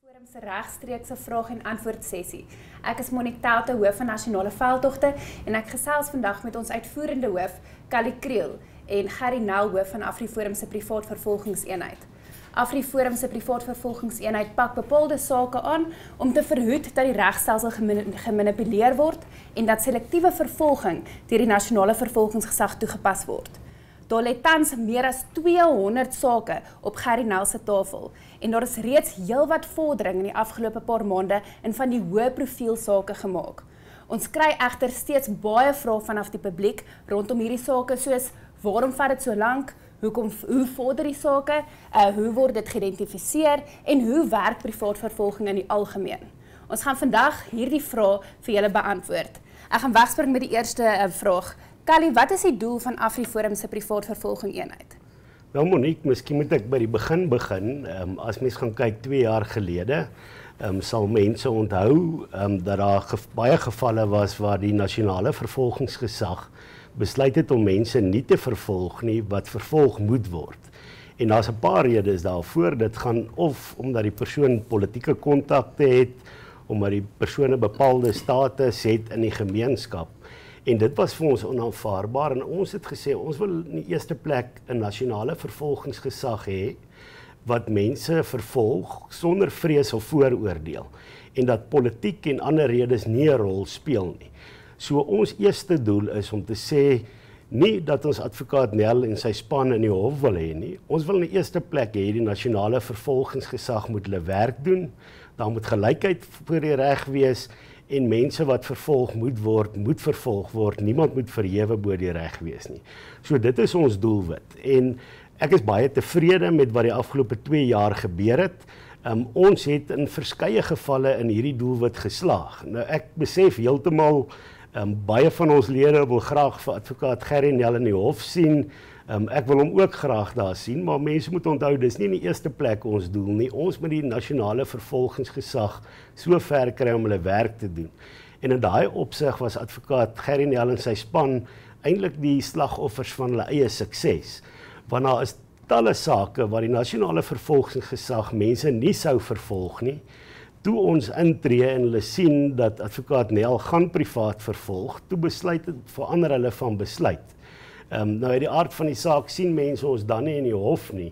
Forum se regstreekse vraag en antwoord sessie. Ek is Monitaute hoof van nasionale veldtogte en ek gesels vandag met ons uitvoerende hoof, Callie Kriel en Gerry Nel hoof van AfriForum se privaat vervolgingseenheid. AfriForum se privaat vervolgingseenheid pak bepaalde sake aan om te verhoed dat die regstelsel gemanipuleer word en dat selektiewe vervolging deur die nasionale vervolgingsgesag toegepas word. Daar lê tans meer as 200 sake op Gerry Nel se tafel en daar is reeds heelwat vordering in die afgelope paar maande in van die hoë profiel sake gemaak. Ons kry egter steeds baie vrae vanaf die publiek rondom hierdie sake soos waarom vat dit so lank? Hoekom hoe vorder die sake? Uh hoe word dit geïdentifiseer en hoe werk privaat vervolging in die algemeen? Ons gaan vandag hierdie vrae vir julle beantwoord. Ek gaan wegspring met die eerste uh, vraag. Callie, wat is die doel van AfriForum se privaat vervolging eenheid? Wel Monique, miskien moet ek by die begin begin. Ehm um, as mens gaan kyk 2 jaar gelede, ehm um, sal mense onthou ehm um, dat daar ge baie gevalle was waar die nasionale vervolgingsgesag besluit het om mense nie te vervolg nie wat vervolg moet word. En daar's 'n paar redes daarvoor. Dit gaan of omdat die persoon politieke kontakte het, omdat die persoon 'n bepaalde status het in die gemeenskap. En dit was vir ons onaanvaarbaar en ons het gesê ons wil in die eerste plek 'n nasionale vervolgingsgesag hê wat mense vervolg sonder vrees of vooroordeel en dat politiek en ander redes nie 'n rol speel nie. So ons eerste doel is om te sê nie dat ons advokaat Nel en sy span in die hof wil hê nie. Ons wil in die eerste plek hê die nasionale vervolgingsgesag moet hulle werk doen. Daar moet gelykheid voor die reg wees en mense wat vervolg moet word, moet vervolg word. Niemand moet verhewe bo die reg wees nie. So dit is ons doelwit. En ek is baie tevrede met wat die afgelope 2 jaar gebeur het. Um, ons het in verskeie gevalle in hierdie doelwit geslaag. Nou ek besef heeltemal um, baie van ons lede wil graag vir advokaat Gerry Nel in die hof sien. Um, ek wil hom ook graag daar sien, maar mense moet onthou dis nie in die eerste plek ons doel nie. Ons moet die nasionale vervolgingsgesag so ver kry om hulle werk te doen. En in daai opsig was advokaat Gerry Nel en sy span eintlik die slagoffers van hulle eie sukses. Want daar is talle sake waar die nasionale vervolgingsgesag mense nie sou vervolg nie toe ons intree en hulle sien dat advokaat Nel gaan privaat vervolg, toe besluit het verander hulle van besluit. Ehm um, nou uit die aard van die saak sien mense ons dan nie in die hof nie,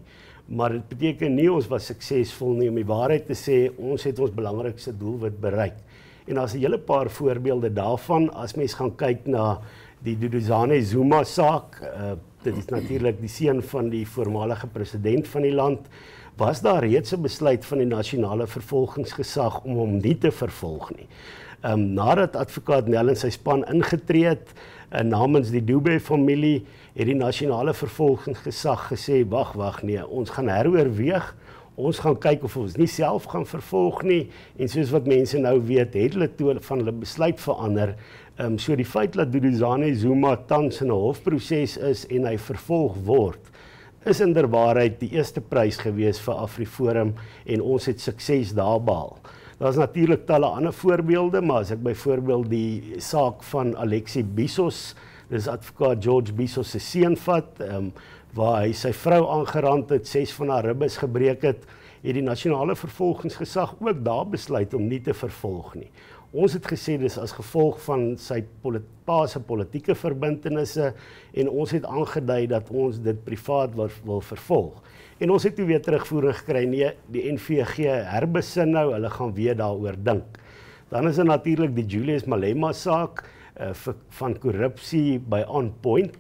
maar dit beteken nie ons was suksesvol nie om die waarheid te sê ons het ons belangrikste doelwit bereik. En daar's 'n hele paar voorbeelde daarvan as mens gaan kyk na die Duduzane Zuma saak, uh, dit is natuurlik die seun van die voormalige president van die land was daar reeds 'n besluit van die nasionale vervolgingsgesag om hom nie te vervolg nie. Ehm um, nadat advokaat Nel en sy span ingetree het uh, namens die Dube familie, het die nasionale vervolgingsgesag gesê wag wag nee, ons gaan heroorweeg. Ons gaan kyk of ons nie self gaan vervolg nie en soos wat mense nou weet, het hulle toe van hulle besluit verander. Ehm um, so die feit dat Duduzane Zuma tans in 'n hofproses is en hy vervolg word is inderwaarheid die eerste prys gewees vir AfriForum en ons het sukses daar behaal. Daar's natuurlik talle ander voorbeelde, maar as ek byvoorbeeld die saak van Alexi Bisos, dis advokaat George Bisos se seun vat, ehm um, waar hy sy vrou aangerand het, ses van haar ribbes gebreek het, het die nasionale vervolgingsgesag ook daar besluit om nie te vervolg nie. Ons het gesê dis as gevolg van sy pa se politieke verbintenisse en ons het aangedui dat ons dit privaat wil, wil vervolg. En ons het toe weer terugvoering gekry nee, die NVG herbesin nou, hulle gaan weer daaroor dink. Dan is daar natuurlik die Julius Malema saak uh, van korrupsie by On Point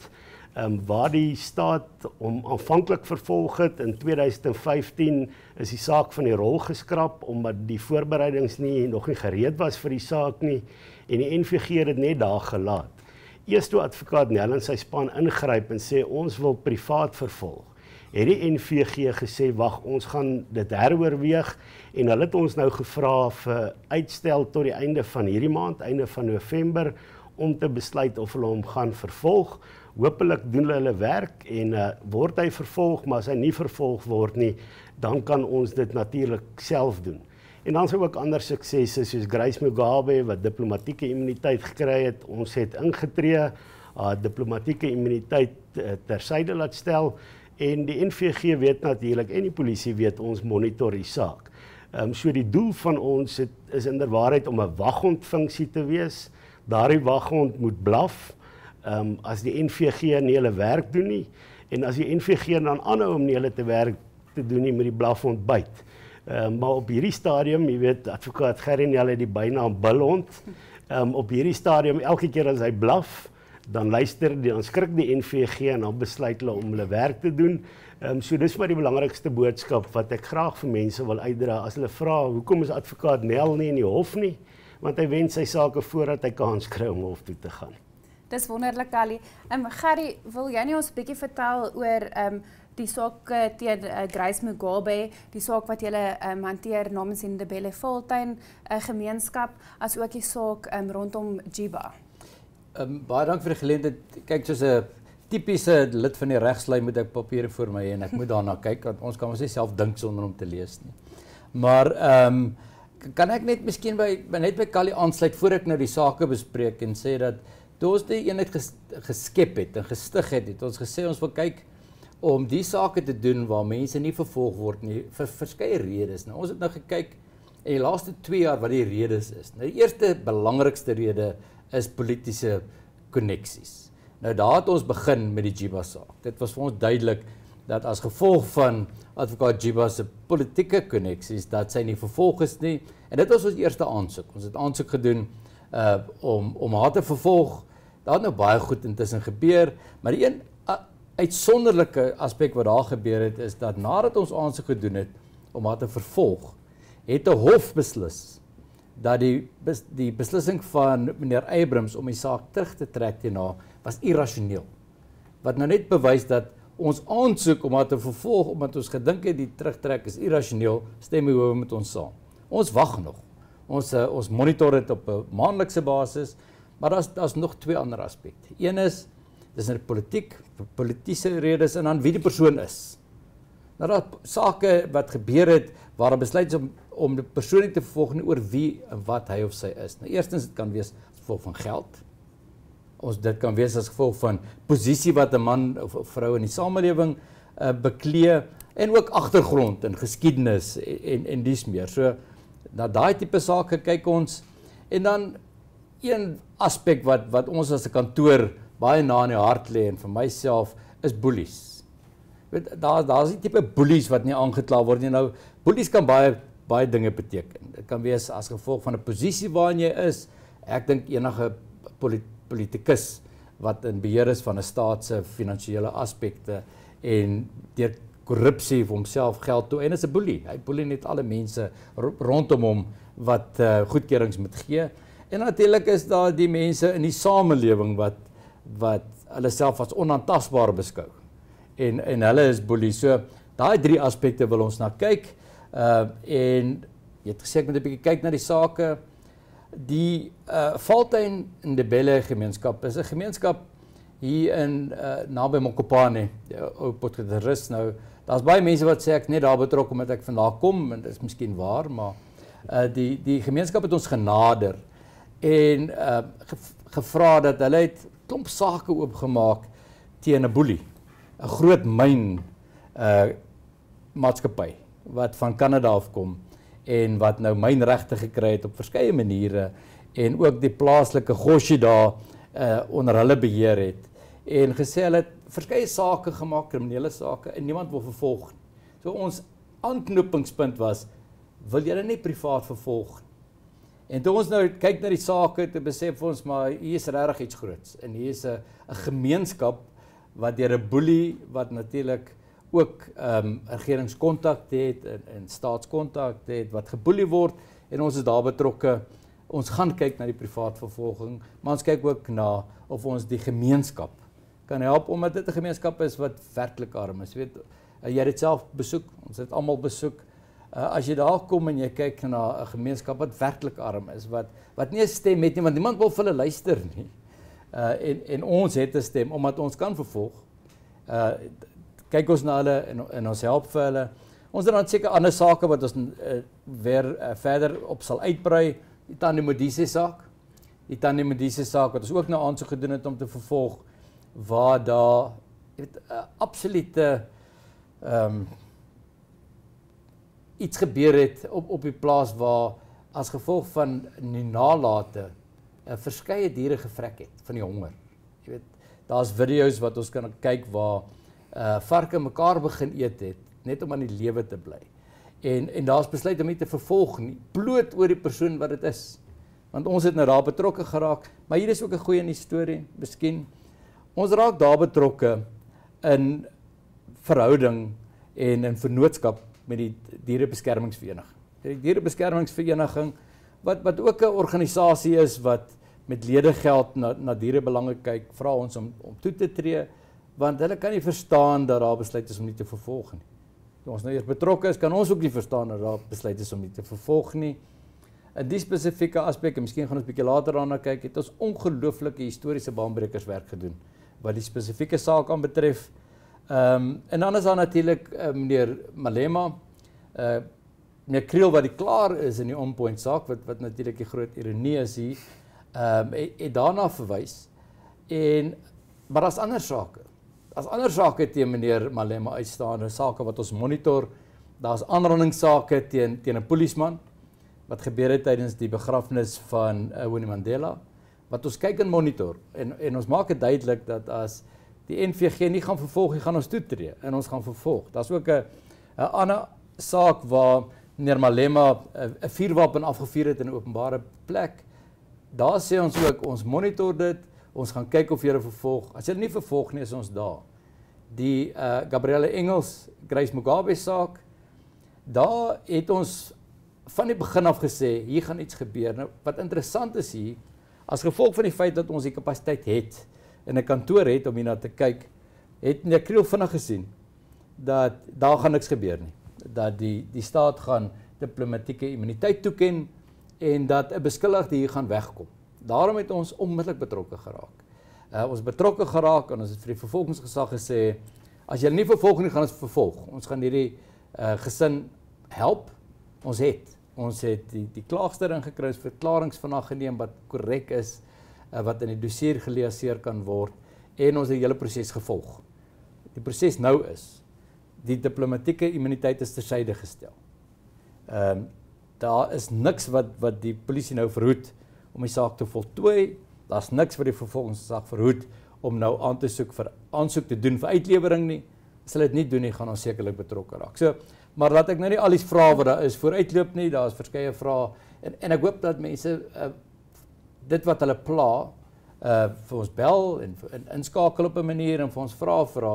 um, waar die staat hom aanvanklik vervolg het in 2015 is die saak van die rol geskraap omdat die voorbereidings nie nog nie gereed was vir die saak nie en die NVG het dit net daar gelaat. Eers toe advokaat Nel en sy span ingryp en sê ons wil privaat vervolg. Het die NVG gesê wag ons gaan dit heroorweeg en hulle het ons nou gevra vir uitstel tot die einde van hierdie maand, einde van November om te besluit of hulle hom gaan vervolg Hoopelik doen hulle hulle werk en uh, word hy vervolg, maar as hy nie vervolg word nie, dan kan ons dit natuurlik self doen. En dan is ook ander suksesse soos Grace Mugabe wat diplomatieke immuniteit gekry het. Ons het ingetree, uh diplomatieke immuniteit uh, tersyde laat stel En die NVG weet natuurlik en die polisie weet ons monitor die saak. Ehm um, so die doel van ons het, is inderwaarheid om 'n waghondfunksie te wees. Daardie waghond moet blaf. Ehm um, as die NVG nie hulle werk doen nie en as die NVG dan aanhou om nie hulle te werk te doen nie met die blafhond byt. Ehm um, maar op hierdie stadium, jy weet, advokaat Gerrinel het die bynaam Bulhond. Ehm um, op hierdie stadium elke keer as hy blaf, dan luister die dan skrik die NVG en dan besluit hulle om hulle werk te doen. Ehm um, so dis maar die belangrikste boodskap wat ek graag vir mense wil uitdra as hulle vra hoekom is advokaat Nel nie in die hof nie? Want hy wen sy sake voordat hy kans kry om hof toe te gaan. Dis wonderlik Ali. Ehm um, Gerry, wil jy nie ons 'n bietjie vertel oor ehm um, die saak teen uh, Grace Mugabe, die saak wat julle um, hanteer namens die Belle Fontaine uh, gemeenskap, as ook die saak um, rondom Jiba? Ehm um, baie dankie vir die geleentheid. Kyk soos 'n tipiese lid van die regslyn moet ek papiere voor my hê en ek moet daarna kyk want ons kan ons nie self dink sonder om te lees nie. Maar ehm um, kan ek net miskien by, by net by Callie aansluit voor ek nou die sake bespreek en sê dat toe ons die eenheid ges, geskep het en gestig het, het ons gesê ons wil kyk om die sake te doen waar mense nie vervolg word nie vir verskeie redes. Nou ons het nou gekyk in die laaste 2 jaar wat die redes is. Nou die eerste belangrikste rede is politieke koneksies. Nou daar het ons begin met die Jiba saak. Dit was vir ons duidelik dat as gevolg van advokaat Jiba se politieke koneksies dat sy nie vervolg is nie en dit was ons eerste aansoek. Ons het aansoek gedoen uh om om haar te vervolg. Daar het nou baie goed intussen gebeur, maar die een uh, uitsonderlike aspek wat daar gebeur het is dat nadat ons aansoek gedoen het om haar te vervolg, het 'n hof beslis dat die bes, die beslissing van meneer Abrams om die saak terug te trek teen haar was irrasioneel. Wat nou net bewys dat ons aansoek om haar te vervolg omdat ons gedink het die terugtrek is irrasioneel, stem hoe met ons saam. Ons wag nog. Ons uh, ons monitor dit op 'n maandelikse basis, maar daar's daar's nog twee ander aspekte. Een is dis 'n politiek politieke redes en dan wie die persoon is. Nou daar sake wat gebeur het waar 'n besluit is om om die persoon te vervolg nie oor wie en wat hy of sy is. Nou eerstens dit kan wees as gevolg van geld. Ons dit kan wees as gevolg van posisie wat 'n man of 'n vrou in die samelewing uh, beklee en ook agtergrond en geskiedenis en en, en dis meer. So na daai tipe sake kyk ons en dan een aspek wat wat ons as 'n kantoor baie na in die hart lê en vir myself is boelies. Weet daar daar's 'n tipe boelies wat nie aangekla word nie. Nou boelies kan baie baie dinge beteken. Dit kan wees as gevolg van 'n posisie waarin jy is. Ek dink enige polit politikus wat in beheer is van 'n staat se finansiële aspekte en deur korrupsie vir homself geld toe en is 'n boelie. Hy boelie net alle mense rondom hom wat uh, goedkeurings moet gee. En natuurlik is daar die mense in die samelewing wat wat hulle self as onaantastbaar beskou. En en hulle is boelie. So daai drie aspekte wil ons na kyk. Uh en jy het gesê ek moet 'n bietjie kyk na die sake. Die uh Valtuin in die Belle gemeenskap is 'n gemeenskap hier in uh naby Mokopane, ou Potgietersrus nou. Daar's baie mense wat sê ek net daar betrokke omdat ek vandag kom en dit is miskien waar, maar uh die die gemeenskap het ons genader en uh gevra dat hulle het klomp sake oopgemaak teen 'n boelie, 'n groot myn uh maatskappy wat van Kanada afkom en wat nou mynregte gekry het op verskeie maniere en ook die plaaslike Goshi daar uh onder hulle beheer het en gesê hulle het verskeie sake gemaak kriminele sake en niemand wil vervolg. So ons aanknopingspunt was wil julle nie privaat vervolg En toe ons nou kyk na die sake te besef ons maar hier is regtig iets groots en hier is 'n gemeenskap wat deur 'n boelie wat natuurlik ook ehm um, regeringskontak het en, en staatskontak het wat geboelie word en ons is daar betrokke. Ons gaan kyk na die privaat vervolging, maar ons kyk ook na of ons die gemeenskap kan help omdat dit 'n gemeenskap is wat werklik arm is. Jy weet, uh, jy het dit self besoek, ons het almal besoek. Uh, as jy daar kom en jy kyk na 'n gemeenskap wat werklik arm is, wat wat nie 'n stem het nie, want niemand wil vir hulle luister nie. Uh en en ons het 'n stem omdat ons kan vervolg. Uh kyk ons na hulle en en ons help vir hulle. Ons het dan seker ander sake wat ons uh, weer uh, verder op sal uitbrei. Die Tannie Modise saak. Die Tannie Modise saak wat ons ook nou aansoek gedoen het om te vervolg waar daar weet 'n uh, absolute ehm um, iets gebeur het op op die plaas waar as gevolg van die nalate 'n uh, verskeie diere gevrek het van die honger. Jy weet, daar's video's wat ons kan kyk waar uh varke mekaar begin eet het net om aan die lewe te bly. En en daar's besluit om nie te vervolg nie, bloot oor die persoon wat dit is. Want ons het nou daar betrokke geraak, maar hier is ook 'n goeie in die storie, miskien ons raak daar betrokke in verhouding en in vennootskap met die dierebeskermingsvereniging. Die dierebeskermingsvereniging wat wat ook 'n organisasie is wat met ledegeld na na dierebelange kyk, vra ons om om toe te tree want hulle kan nie verstaan dat daar besluit is om nie te vervolg nie. Toe ons nou eers betrokke is, kan ons ook nie verstaan dat daar besluit is om nie te vervolg nie. In die spesifieke aspek, en miskien gaan ons bietjie later daarna kyk, het ons ongelooflike historiese baanbrekers werk gedoen wat die spesifieke saak aan betref. Ehm um, en dan is daar natuurlik uh, meneer Malema uh meneer Kriel wat die klaar is in die onpoint saak wat wat natuurlik die groot ironie is hier. Ehm um, het, het daarna verwys en maar daar's ander sake. Daar's ander sake teen meneer Malema uitstaande sake wat ons monitor. Daar's aanrandingssake teen teen 'n polisieman wat gebeur het tydens die begrafnis van uh, Winnie Mandela wat ons kyk en monitor en en ons maak dit duidelik dat as die NVG nie gaan vervolg nie, gaan ons toetree en ons gaan vervolg. Daar's ook 'n 'n ander saak waar meneer Malema 'n vuurwapen afgevuur het in 'n openbare plek. Daar sê ons ook ons monitor dit, ons gaan kyk of hulle vervolg. As hulle nie vervolg nie, is ons daar. Die uh Gabrielle Engels Grace Mugabe saak, daar het ons van die begin af gesê hier gaan iets gebeur. Nou wat interessant is hier, as gevolg van die feit dat ons die kapasiteit het en 'n kantoor het om hierna te kyk, het meneer Kriel vinnig gesien dat daar gaan niks gebeur nie dat die die staat gaan diplomatieke immuniteit toeken en dat 'n beskuldigde hier gaan wegkom. Daarom het ons onmiddellik betrokke geraak. Uh, ons betrokke geraak en ons het vir die vervolgingsgesag gesê as jy nie vervolg nie gaan ons vervolg. Ons gaan hierdie uh, gesin help. Ons het ons het die die klaagster ingekry, verklaringe vanaand geneem wat korrek is uh, wat in die dossier geleaseer kan word en ons het die hele proses gevolg. Die proses nou is die diplomatieke immuniteit is tersyde gestel. Ehm um, daar is niks wat wat die polisie nou verhoed om die saak te voltooi. Daar's niks wat die vervolgingssaak verhoed om nou aan te soek vir aansoek te doen vir uitlewering nie. As hulle dit nie doen nie, gaan ons sekerlik betrokke raak. So, maar laat ek nou nie al die vrae wat daar is vooruitloop nie. Daar's verskeie vrae en en ek hoop dat mense uh, dit wat hulle pla uh vir ons bel en, en inskakel op 'n manier en vir ons vra vra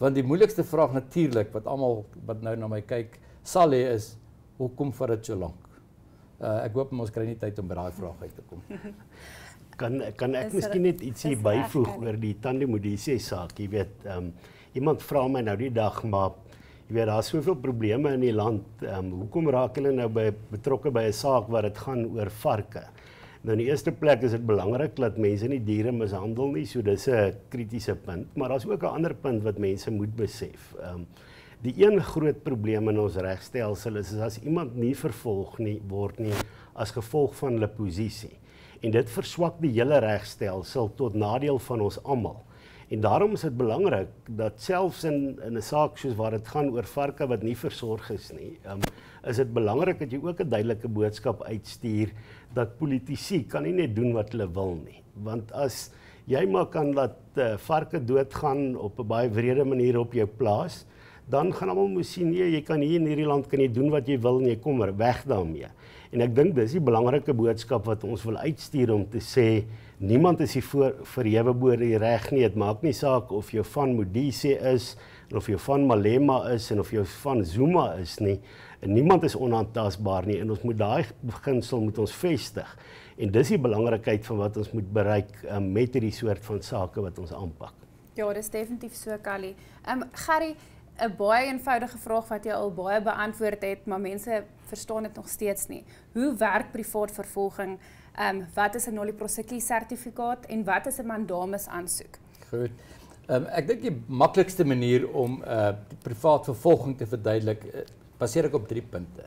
Want die moeilikste vraag natuurlik wat almal wat nou na my kyk sal hê is hoekom vat dit so lank? Uh ek hoop ons kry nie tyd om by daai vraag uit te kom. kan kan ek miskien net ietsie byvoeg oor die Tande Modise saak? Jy weet, ehm um, iemand vra my nou die dag maar jy weet daar's soveel probleme in die land. Ehm um, hoekom raak hulle nou by betrokke by 'n saak waar dit gaan oor varke? Nou in die eerste plek is dit belangrik dat mense nie diere mishandel nie, so dis 'n kritiese punt, maar daar's ook 'n ander punt wat mense moet besef. Ehm um, die een groot probleem in ons regstelsel is, is as iemand nie vervolg nie word nie as gevolg van hulle posisie. En dit verswak die hele regstelsel tot nadeel van ons almal. En daarom is dit belangrik dat selfs in in 'n saak soos waar dit gaan oor varke wat nie versorg is nie, um, is dit belangrik dat jy ook 'n duidelike boodskap uitstuur dat politici kan nie net doen wat hulle wil nie. Want as jy maar kan laat uh, varke doodgaan op 'n baie wrede manier op jou plaas, dan gaan almal moet sien nee, jy kan hier in hierdie land kan jy doen wat jy wil en jy kom er weg daarmee. En ek dink dis die belangrike boodskap wat ons wil uitstuur om te sê niemand is hier voor verhewe bo die reg nie. Dit maak nie saak of jy van Modise is of jy van Malema is en of jy van Zuma is nie. En niemand is onaantastbaar nie en ons moet daai beginsel moet ons vestig. En dis die belangrikheid van wat ons moet bereik um, met hierdie soort van sake wat ons aanpak. Ja, dis definitief so Callie. Ehm um, Gerry, 'n baie eenvoudige vraag wat jy al baie beantwoord het, maar mense verstaan dit nog steeds nie. Hoe werk privaat vervolging? Ehm um, wat is 'n nolle prosecutie sertifikaat en wat is 'n mandamus aansoek? Goed. Ehm um, ek dink die maklikste manier om 'n uh, privaat vervolging te verduidelik uh, baseer ek op drie punte.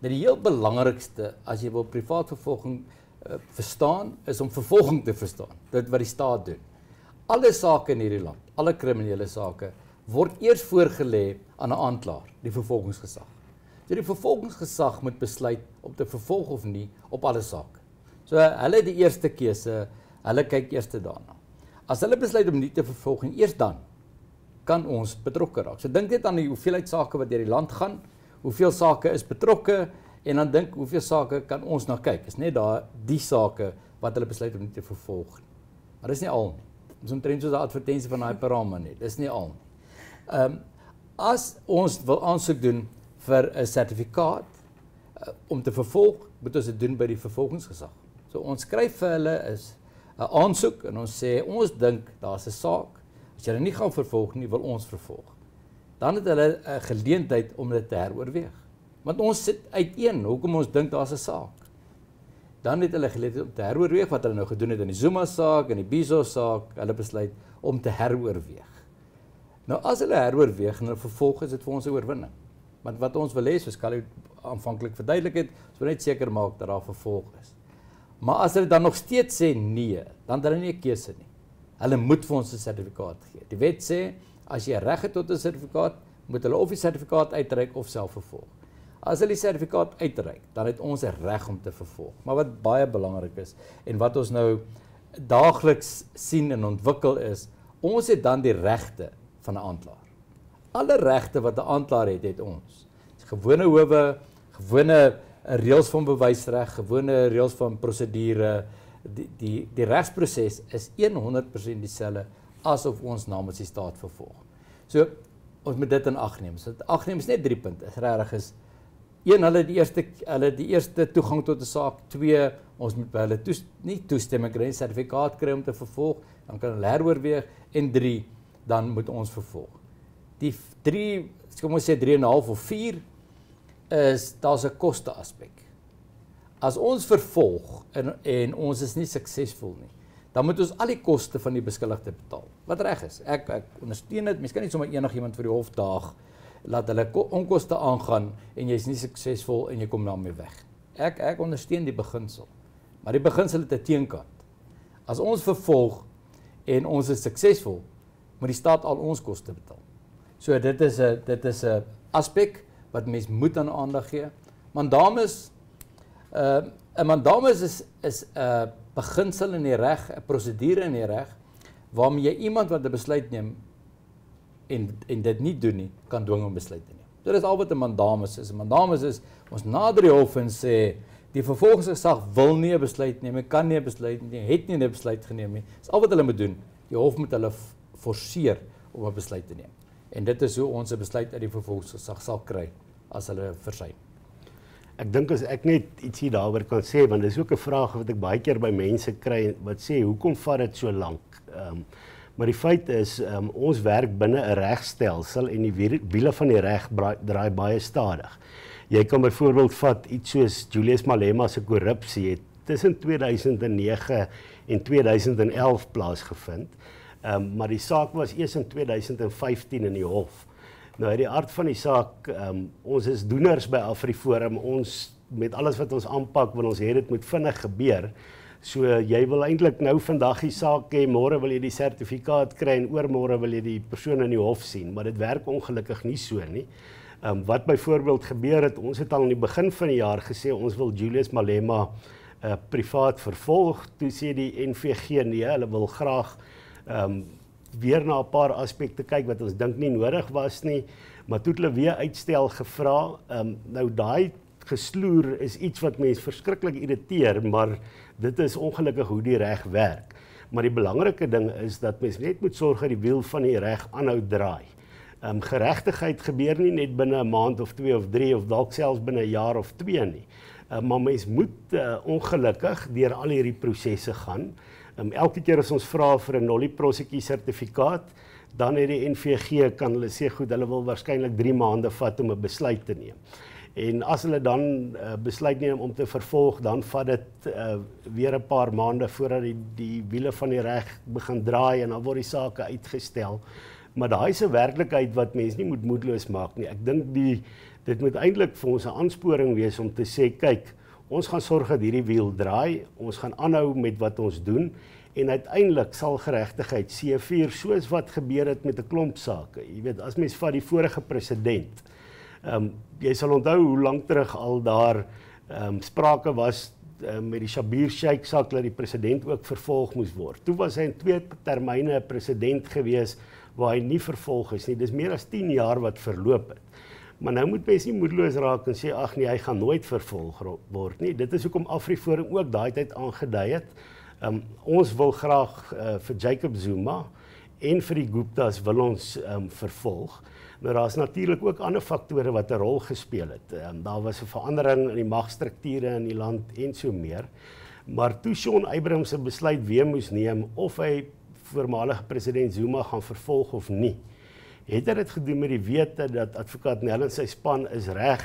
Nou die heel belangrikste as jy wil privaat vervolging uh, verstaan is om vervolging te verstaan. Dit wat die staat doen. Alle sake in hierdie land, alle kriminele sake word eers voorgelê aan 'n aanklaer, die vervolgingsgesag. So die vervolgingsgesag moet besluit om te vervolg of nie op alle sake. So hulle het die eerste keuse, hulle kyk eers daarna. As hulle besluit om nie te vervolg nie, eers dan kan ons betrokke raak. So dink net aan die hoeveelheid sake wat deur die land gaan, hoeveel sake is betrokke en dan dink hoeveel sake kan ons na kyk. Is net daar die sake wat hulle besluit om nie te vervolg nie. Maar dis nie al nie. Ons omtrent soos 'n advertensie van daai parama nie. Dis nie al nie. Ehm um, as ons wil aansoek doen vir 'n sertifikaat uh, om te vervolg, moet ons dit doen by die vervolgingsgesag. So ons skryf vir hulle is 'n aansoek en ons sê ons dink daar's 'n saak. As jy nie gaan vervolg nie, wil ons vervolg. Dan het hulle 'n geleentheid om dit te heroorweeg. Want ons sit uiteen hoekom ons dink daar's 'n saak. Dan het hulle geleentheid om te heroorweeg wat hulle nou gedoen het in die Zuma saak en die Bizo saak. Hulle besluit om te heroorweeg. Nou as hulle heroorweeg en hulle vervolg is dit vir ons 'n oorwinning. Want wat ons wil hê soos Callie aanvanklik verduidelik het, ons wil net seker maak dat daar vervolg is. Maar as hulle dan nog steeds sê nee, dan het hulle nie 'n keuse nie. Hulle moet vir ons 'n sertifikaat gee. Die wet sê as jy reg het tot 'n sertifikaat, moet hulle of die sertifikaat uitreik of self vervolg. As hulle die sertifikaat uitreik, dan het ons 'n reg om te vervolg. Maar wat baie belangrik is en wat ons nou daagliks sien en ontwikkel is, ons het dan die regte van 'n aanklaer. Alle regte wat 'n aanklaer het, het ons. Gewone howe, gewone reëls van bewysreg, gewone reëls van prosedure, die die die regsproses is 100% dieselfde asof ons namens die staat vervolg. So ons moet dit in ag neem. So ag neem is net 3 punte. Is regtig is een hulle die eerste hulle die eerste toegang tot 'n saak, twee ons moet by hulle toes, nie toestemming kry, sertifikaat kry om te vervolg, dan kan hulle heroorweeg en 3 dan moet ons vervolg. Die 3, kom ons sê 3 en 'n half of 4 is daar's 'n koste aspek. As ons vervolg en en ons is nie suksesvol nie, dan moet ons al die koste van die beskuldigde betaal. Wat reg is. Ek ek ondersteun dit. Mens kan nie sommer enigiemand vir die hof daag laat hulle onkoste aangaan en jy's nie suksesvol en jy kom daarmee weg. Ek ek ondersteun die beginsel. Maar die beginsel het 'n teenkant. As ons vervolg en ons is suksesvol, moet die staat al ons koste betaal. So dit is 'n dit is 'n aspek wat mens moet aan aandag gee. Mandamus uh 'n mandamus is is 'n beginsel in die reg, 'n prosedure in die reg waarmee jy iemand wat 'n besluit neem en en dit nie doen nie, kan dwing om besluit te neem. Dit is al wat 'n mandamus is. 'n Mandamus is ons nader die hof en sê die vervolgingsgesag wil nie 'n besluit neem, kan nie 'n besluit neem, het nie 'n besluit geneem nie. Dis al wat hulle moet doen. Die hof moet hulle forceer om 'n besluit te neem. En dit is hoe ons 'n besluit uit die vervolgingsgesag sal kry as hulle versuim. Ek dink as ek net ietsie daaroor kan sê want dis ook 'n vraag wat ek baie keer by mense kry wat sê hoekom vat dit so lank? Ehm um, maar die feit is um, ons werk binne 'n regstelsel en die wiele van die reg draai baie stadig. Jy kan byvoorbeeld vat iets soos Julius Malema se korrupsie het tussen 2009 en 2011 plaasgevind. Ehm um, maar die saak was eers in 2015 in die hof. Nou uit die aard van die saak, ehm um, ons is doeners by Afriforum. Ons met alles wat ons aanpak, wil ons hê dit moet vinnig gebeur. So jy wil eintlik nou vandag die saak hê, môre wil jy die sertifikaat kry en oormôre wil jy die persoon in die hof sien, maar dit werk ongelukkig nie so nie. Ehm um, wat byvoorbeeld gebeur het, ons het al aan die begin van die jaar gesê ons wil Julius Malema uh privaat vervolg. Toe sê die NVG nee, hulle wil graag ehm um, weer na 'n paar aspekte kyk wat ons dink nie nodig was nie, maar toe hulle weer uitstel gevra. Ehm um, nou daai gesloer is iets wat mense verskriklik irriteer, maar dit is ongelukkig hoe die reg werk. Maar die belangrike ding is dat mens net moet sorg dat die wiel van die reg aanhou draai. Ehm um, geregtigheid gebeur nie net binne 'n maand of 2 of 3 of dalk selfs binne 'n jaar of 2 nie. Uh, maar mens moet uh, ongelukkig deur al hierdie prosesse gaan. Um, elke keer as ons vra vir 'n nollie prosecutie sertifikaat, dan het die NVG kan hulle sê goed, hulle wil waarskynlik 3 maande vat om 'n besluit te neem. En as hulle dan uh, besluit neem om te vervolg, dan vat dit uh, weer 'n paar maande voordat die die wiele van die reg begin draai en dan word die saak uitgestel. Maar daai is 'n werklikheid wat mense nie moet moedeloos maak nie. Ek dink die dit moet eintlik vir ons 'n aansporing wees om te sê, kyk, Ons gaan sorg dat hierdie wiel draai. Ons gaan aanhou met wat ons doen en uiteindelik sal geregtigheid seëvier soos wat gebeur het met 'n klomp sake. Jy weet, as mens vat die vorige president. Ehm um, jy sal onthou hoe lank terug al daar ehm um, sprake was um, met die Shabir Sheikh saak dat die president ook vervolg moes word. Toe was hy in twee termyne 'n president gewees waar hy nie vervolg is nie. Dis meer as 10 jaar wat verloop het. Maar nou moet mense nie moedeloos raak en sê ag nee, hy gaan nooit vervolg word nie. Dit is hoekom Afriforum ook daai tyd aangedui het. Um, ons wil graag uh, vir Jacob Zuma en vir die Guptas wil ons um, vervolg. Maar daar's natuurlik ook ander faktore wat 'n rol gespeel het. Um, daar was 'n verandering in die magstrukture in die land en so meer. Maar toe Shaun Abrahams se besluit weer moes neem of hy voormalige president Zuma gaan vervolg of nie, het hy dit gedoen met die wete dat advokaat Nel en sy span is reg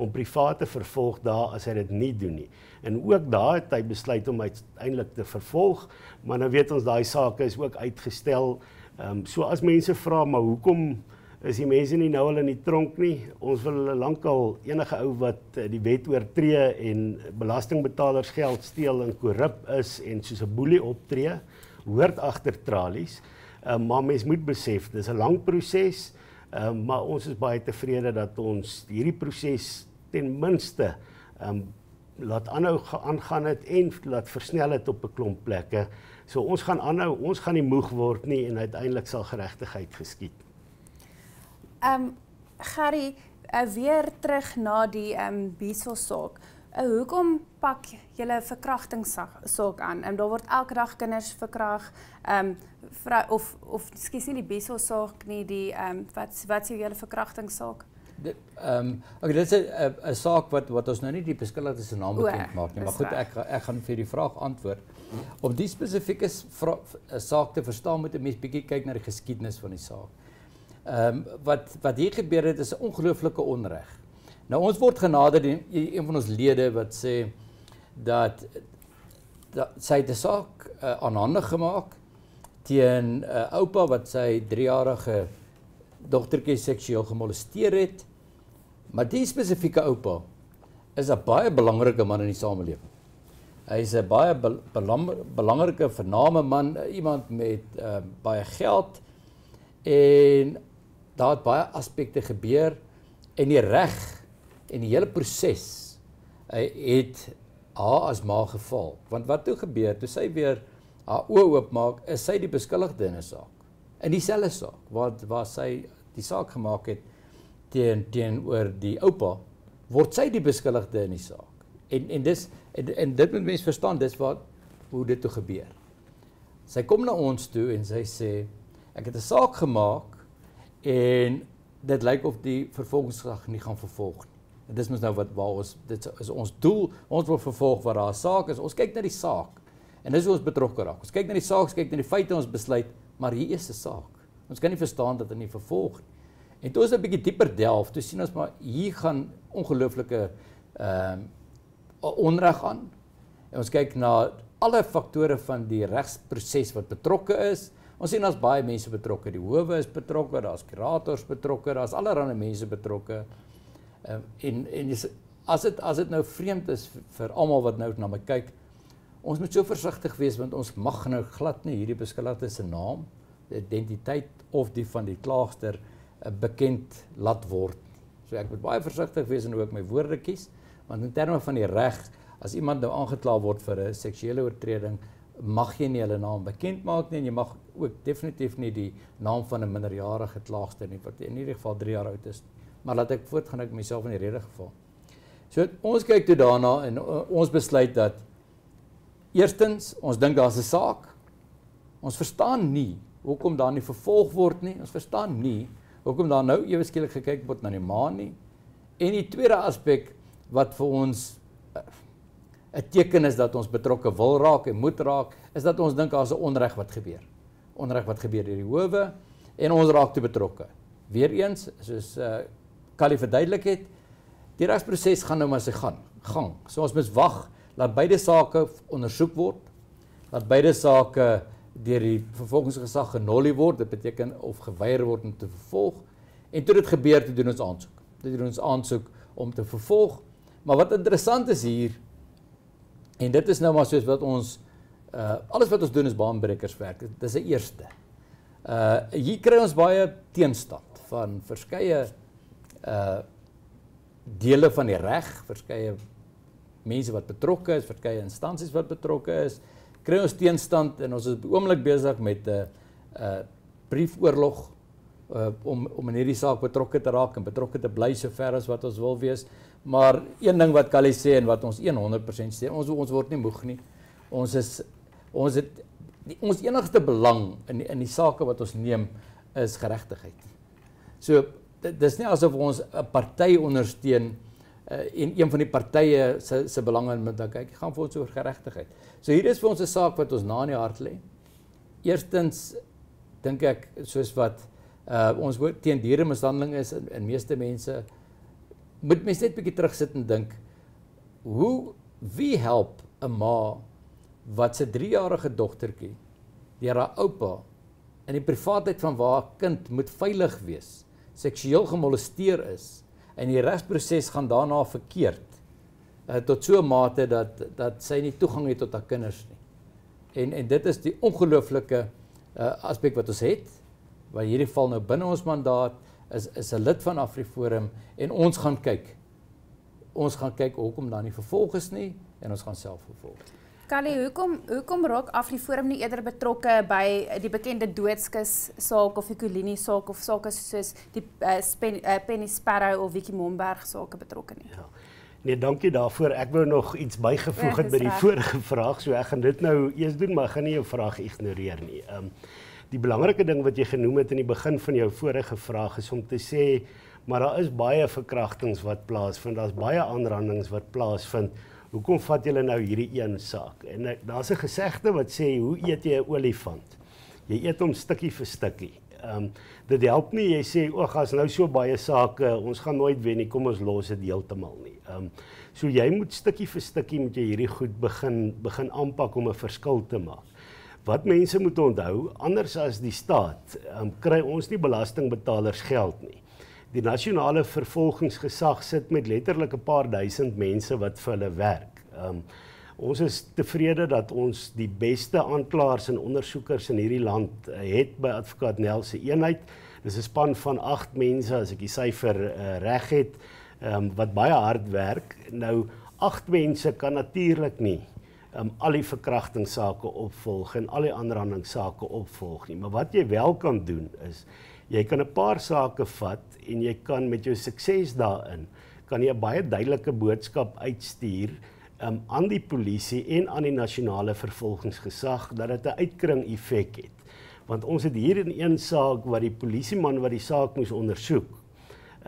om private vervolg daar as hy dit nie doen nie. En ook daar het hy besluit om uiteindelik te vervolg, maar nou weet ons daai saak is ook uitgestel. Ehm um, so as mense vra maar hoekom is die mense nie nou al in die tronk nie? Ons wil lankal enige ou wat uh, die wet oortree en belastingbetalers geld steel en korrup is en soos 'n boelie optree, hoort agter tralies. Um, maar mens moet besef dis 'n lang proses. Ehm um, maar ons is baie tevrede dat ons hierdie proses ten minste ehm um, laat aanhou aangaan het en laat versnel het op 'n klomp plekke. So ons gaan aanhou, ons gaan nie moeg word nie en uiteindelik sal geregtigheid geskied. Ehm um, Gary, uh, weer terug na die ehm um, Biso saak. Uh, hoekom pak julle verkrachtingssaak aan? Ehm um, daar word elke dag kinders verkrag. Ehm um, of of skus nie die Biso saak nie, die ehm um, wat wat sê julle verkrachtingssaak? dit ehm um, okay dit is 'n 'n saak wat wat ons nou nie die beskuldigde se naam bekend maak nie maar goed ek ek gaan vir die vraag antwoord om die spesifieke saak te verstaan moet 'n mens bietjie kyk na die geskiedenis van die saak. Ehm um, wat wat hier gebeur het is 'n ongelooflike onreg. Nou ons word genader die een van ons lede wat sê dat dat sy die saak uh, aanhandig gemaak teen 'n uh, oupa wat sy 3-jarige dogtertjie seksueel gemolesteer het Maar die spesifieke oupa is 'n baie belangrike man in die samelewing. Hy is 'n baie be belang belangrike vername man, iemand met uh, baie geld en daar het baie aspekte gebeur en die reg en die hele proses hy het haar as ma geval. Want wat toe gebeur toe sy weer haar oë oopmaak, is sy die beskuldigde in 'n saak. In dieselfde saak wat waar sy die saak gemaak het teen teenoor die oupa word sy die beskuldigde in die saak. En en dis en, en dit moet mense verstaan dis wat hoe dit toe gebeur. Sy kom na ons toe en sy sê ek het 'n saak gemaak en dit lyk of die vervolgingsgesag nie gaan vervolg nie. En dis mos nou wat waar ons dit is ons doel, ons wil vervolg wat daar saak is. Ons kyk na die saak. En dis hoe ons betrokke raak. Ons kyk na die saak, kyk na die feite, ons besluit, maar hier is 'n saak. Ons kan nie verstaan dat dit nie vervolg nie. En toe ons 'n bietjie dieper delf, toe sien ons maar hier gaan ongelooflike ehm uh, onreg aan. En ons kyk na alle faktore van die regsproses wat betrokke is. Ons sien daar's baie mense betrokke. Die howe is betrokke, daar's kurators betrokke, daar's allerlei mense betrokke. Uh, en en as dit as dit nou vreemd is vir, vir almal wat nou na my kyk, ons moet so versigtig wees want ons mag nou glad nie hierdie beskuldigde se naam, identiteit of die van die klaagster bekend laat word. So ek moet baie versigtig wees in hoe ek my woorde kies, want in terme van die reg, as iemand nou aangekla word vir 'n seksuele oortreding, mag jy nie hulle naam bekend maak nie en jy mag ook definitief nie die naam van 'n minderjarige klaagster nie wat in hierdie geval 3 jaar oud is. Maar laat ek voortgaan ek myself in die rede geval. So ons kyk toe daarna en uh, ons besluit dat eerstens ons dink daar's 'n saak. Ons verstaan nie hoekom daar nie vervolg word nie. Ons verstaan nie hoekom daar nou ewe skielik gekyk word na die maan nie. En die tweede aspek wat vir ons eh, 'n teken is dat ons betrokke wil raak en moet raak, is dat ons dink daar's 'n onreg wat gebeur. Onreg wat gebeur deur die howe en ons raak te betrokke. Weereens, soos uh Kali verduidelik het, die regsproses gaan nou maar sy gaan, gang. So ons moet wag dat beide sake ondersoek word, dat beide sake deur die vervolgingsgesag genolie word, dit beteken of geweier word om te vervolg. En toe dit gebeur, toe doen ons aansoek. Dit doen ons aansoek om te vervolg. Maar wat interessant is hier en dit is nou maar soos wat ons Uh alles wat ons doen is baanbrekerswerk. Dis 'n eerste. Uh hier kry ons baie teenstand van verskeie uh dele van die reg, verskeie mense wat betrokke is, verskeie instansies wat betrokke is. Kry ons teenstand en ons is op die oomblik besig met 'n uh, uh, briefoorlog uh, om om in hierdie saak betrokke te raak en betrokke te bly sover as wat ons wil wees. Maar een ding wat Callie sê en wat ons 100% sê, ons ons word nie moeg nie. Ons is ons het die, ons enigste belang in die, in die sake wat ons neem is geregtigheid. So dis nie asof ons 'n party ondersteun uh, en een van die partye se se belange moet dan kyk, gaan vir ons oor geregtigheid. So hier is vir ons 'n saak wat ons na in die hart lê. Eerstens dink ek soos wat uh ons teen diere mishandeling is in, in meeste mense moet mense net bietjie terugsit en dink hoe wie help 'n ma wat se 3-jarige dogtertjie deur haar oupa in die privaatheid van waar haar kind moet veilig wees seksueel gemolesteer is en die regsproses gaan daarna verkeerd uh, tot so 'n mate dat dat sy nie toegang het tot haar kinders nie en en dit is die ongelooflike uh, aspek wat ons het wat hierdie val nou binne ons mandaat is is 'n lid van AfriForum en ons gaan kyk. Ons gaan kyk hoekom dan nie vervolg is nie en ons gaan self vervolg. Callie, hoekom hoekom raak AfriForum nie eerder betrokke by die bekende doodskus saak of die Kolini saak of sake soos die uh, Spen, uh, Penny Sparrow of Wiki Momberg sake betrokke nie? Ja. Nee, dankie daarvoor. Ek wou nog iets bygevoeg het by die vorige vraag, so ek gaan dit nou eers doen, maar ek gaan nie jou vraag ignoreer nie. Ehm um, die belangrike ding wat jy genoem het in die begin van jou vorige vraag is om te sê maar daar is baie verkrachtings wat plaasvind, daar's baie aanrandings wat plaasvind. Hoekom vat julle nou hierdie een saak? En daar's 'n gesegde wat sê hoe eet jy 'n olifant? Jy eet hom stukkie vir stukkie. Ehm um, dit help nie jy sê o, gas nou so baie sake, ons gaan nooit wen nie, kom ons los dit heeltemal nie. Ehm um, so jy moet stukkie vir stukkie moet jy hierdie goed begin begin aanpak om 'n verskil te maak. Wat mense moet onthou, anders as die staat, um, kry ons nie belastingbetalers geld nie. Die nasionale vervolgingsgesag sit met letterlik 'n paar duisend mense wat vir hulle werk. Um, ons is tevrede dat ons die beste aanklaers en ondersoekers in hierdie land uh, het by advokaat Nel se eenheid. Dis 'n span van 8 mense as ek die syfer uh, reg het, um, wat baie hard werk. Nou 8 mense kan natuurlik nie um, al die verkrachtingssake opvolg en al die aanrandingssake opvolg nie. Maar wat jy wel kan doen is jy kan 'n paar sake vat en jy kan met jou sukses daarin kan jy 'n baie duidelike boodskap uitstuur um, aan die polisie en aan die nasionale vervolgingsgesag dat dit 'n uitkring effek het. Want ons het hier in een saak wat die polisieman wat die saak moes ondersoek,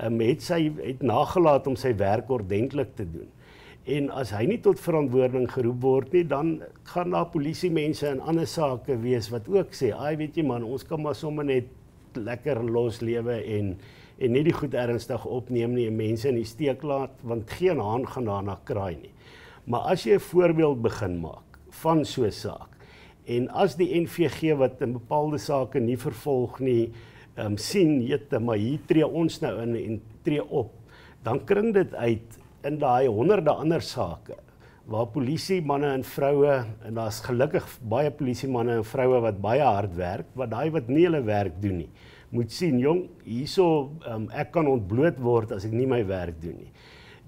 um, het sy het nagelaat om sy werk ordentlik te doen. En as hy nie tot verantwoording geroep word nie, dan gaan daar polisie mense in ander sake wees wat ook sê, "Ag, weet jy man, ons kan maar sommer net lekker los lewe en en nie die goed ernstig opneem nie en mense in die steek laat want geen haan gaan daarna kraai nie." Maar as jy 'n voorbeeld begin maak van so 'n saak en as die NVG wat in bepaalde sake nie vervolg nie, ehm um, sien jette, maar hier tree ons nou in en tree op, dan kring dit uit in daai honderde ander sake waar polisie manne en vroue en daar's gelukkig baie polisie manne en vroue wat baie hard werk wat daai wat nie hulle werk doen nie moet sien jong hierso um, ek kan ontbloot word as ek nie my werk doen nie.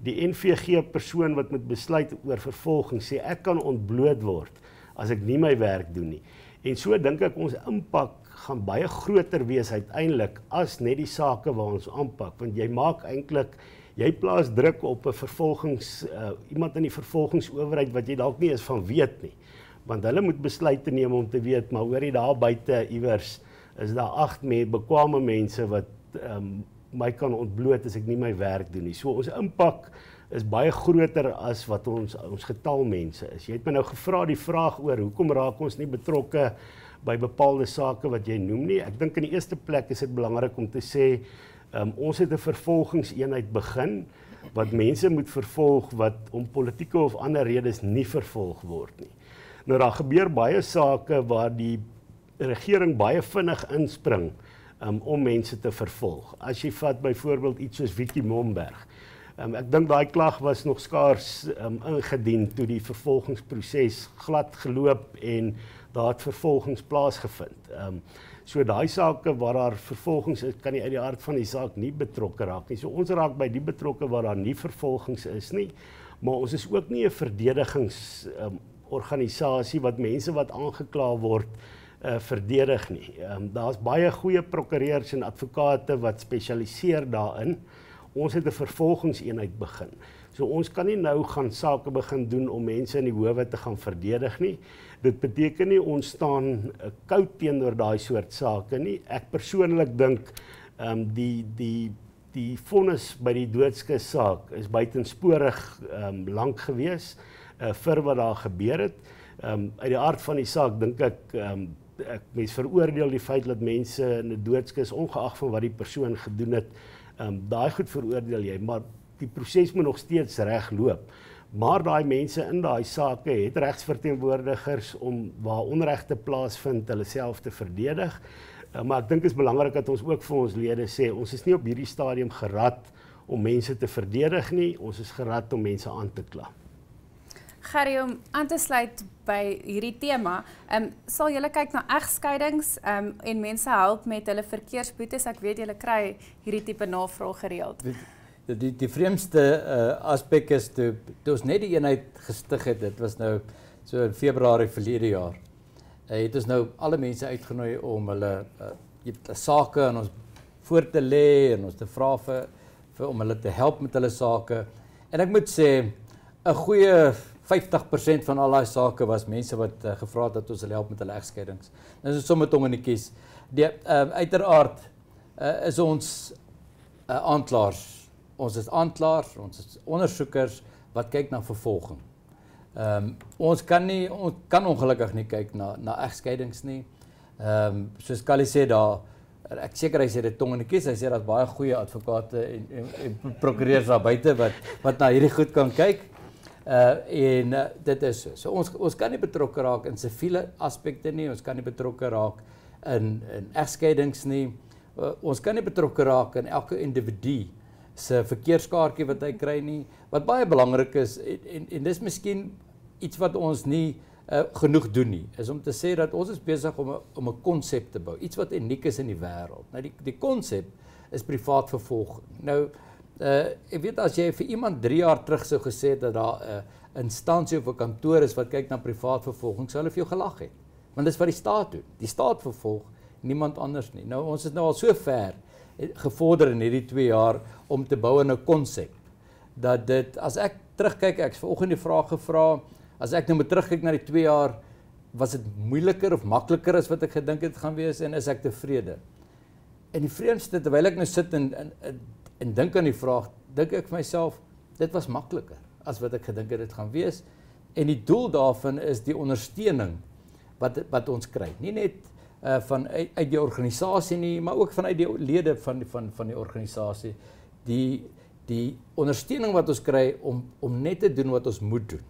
Die NVG persoon wat met besluit oor vervolging sê ek kan ontbloot word as ek nie my werk doen nie. En so dink ek ons impak gaan baie groter wees uiteindelik as net die sake waar ons aanpak want jy maak eintlik jy plaas druk op 'n vervolgings uh, iemand in die vervolgingsowerheid wat jy dalk nie eens van weet nie. Want hulle moet besluite neem om te weet maar hoor jy daar buite iewers is daar agt met bekwame mense wat um, my kan ontbloot as ek nie my werk doen nie. So ons impak is baie groter as wat ons ons getal mense is. Jy het my nou gevra die vraag oor hoekom raak ons nie betrokke by bepaalde sake wat jy noem nie. Ek dink in die eerste plek is dit belangrik om te sê Um, ons het 'n vervolgingseenheid begin wat mense moet vervolg wat om politieke of ander redes nie vervolg word nie. Nou daar gebeur baie sake waar die regering baie vinnig inspring um, om mense te vervolg. As jy vat byvoorbeeld iets soos Wiki Momberg Um, ek dink daai klag was nog skaars um, ingedien toe die vervolgingsproses glad geloop en daar het vervolgings plaasgevind. Um, so daai sake waar daar vervolgings is, kan nie uit die aard van die saak nie betrokke raak nie. So ons raak by die betrokke waar daar nie vervolgings is nie, maar ons is ook nie 'n verdedigings um, organisasie wat mense wat aangekla word uh, verdedig nie. Um, daar's baie goeie prokureurs en advokate wat spesialiseer daarin. Ons het 'n vervolgingseenheid begin. So ons kan nie nou gaan sake begin doen om mense in die howe te gaan verdedig nie. Dit beteken nie ons staan uh, koud teenoor daai soort sake nie. Ek persoonlik dink ehm um, die die die vonnis by die doodskus saak is buitensporig ehm um, lank gewees uh, vir wat daar gebeur het. Ehm um, uit die aard van die saak dink ek ehm um, ek mens veroordeel die feit dat mense in 'n doodskus ongeag van wat die persoon gedoen het, ehm um, daai goed veroordeel jy, maar die proses moet nog steeds reg loop. Maar daai mense in daai sake het regsverteenwoordigers om waar onregte plaasvind, hulle self te verdedig. Uh, maar ek dink dit is belangrik dat ons ook vir ons lede sê ons is nie op hierdie stadium gerad om mense te verdedig nie, ons is gerad om mense aan te kla. Gerry om aan te sluit by hierdie tema, ehm um, sal julle kyk na egskeidings ehm um, en mense help met hulle verkeersboetes. Ek weet julle kry hierdie tipe navrae gereeld. Die die, die vreemdste uh, aspek is toe, toe ons net die eenheid gestig het. Dit was nou so in Februarie verlede jaar. Uh, het ons nou alle mense uitgenooi om hulle uh, sake aan ons voor te lê en ons te vra vir, vir om hulle te help met hulle sake. En ek moet sê 'n goeie 50% van al daai sake was mense wat uh, gevra het dat ons hulle help met hulle egskeidings. Nou is dit sommer tong in die kies. Die uh, uiteraard uh, is ons uh, aanklaers. Ons is aanklaers, ons is ondersoekers wat kyk na vervolging. Ehm um, ons kan nie ons kan ongelukkig nie kyk na na egskeidings nie. Ehm um, soos Callie sê daar ek seker hy sê dit tong in die kies. Hy sê daar's baie goeie advokate en, en, en prokureurs daar buite wat wat na hierdie goed kan kyk. Uh en uh, dit is so. So ons ons kan nie betrokke raak in siviele aspekte nie. Ons kan nie betrokke raak in in egskeidings nie. Uh, ons kan nie betrokke raak in elke individu se verkeerskaartjie wat hy kry nie. Wat baie belangrik is en en, en dis miskien iets wat ons nie uh, genoeg doen nie is om te sê dat ons is besig om a, om 'n konsep te bou, iets wat uniek is in die wêreld. Nou die die konsep is privaat vervolging. Nou uh ek weet as jy vir iemand 3 jaar terug sou gesê het dat daar 'n uh, instansie of 'n kantoor is wat kyk na privaat vervolging, sou hulle vir jou gelag het. Want dis wat die staat doen. Die staat vervolg niemand anders nie. Nou ons is nou al so ver eh, gevorder in hierdie 2 jaar om te bou 'n konsep dat dit as ek terugkyk, ek het vanoggend die vraag gevra, as ek nou moet terugkyk na die 2 jaar, was dit moeiliker of makliker as wat ek gedink het gaan wees en is ek tevrede? En die vreemdste terwyl ek nou sit en, en, en en dink aan die vraag, dink ek vir myself, dit was makliker as wat ek gedink het dit gaan wees. En die doel daarvan is die ondersteuning wat wat ons kry. Nie net uh van uit, uit die organisasie nie, maar ook vanuit die lede van die, van van die organisasie. Die die ondersteuning wat ons kry om om net te doen wat ons moet doen.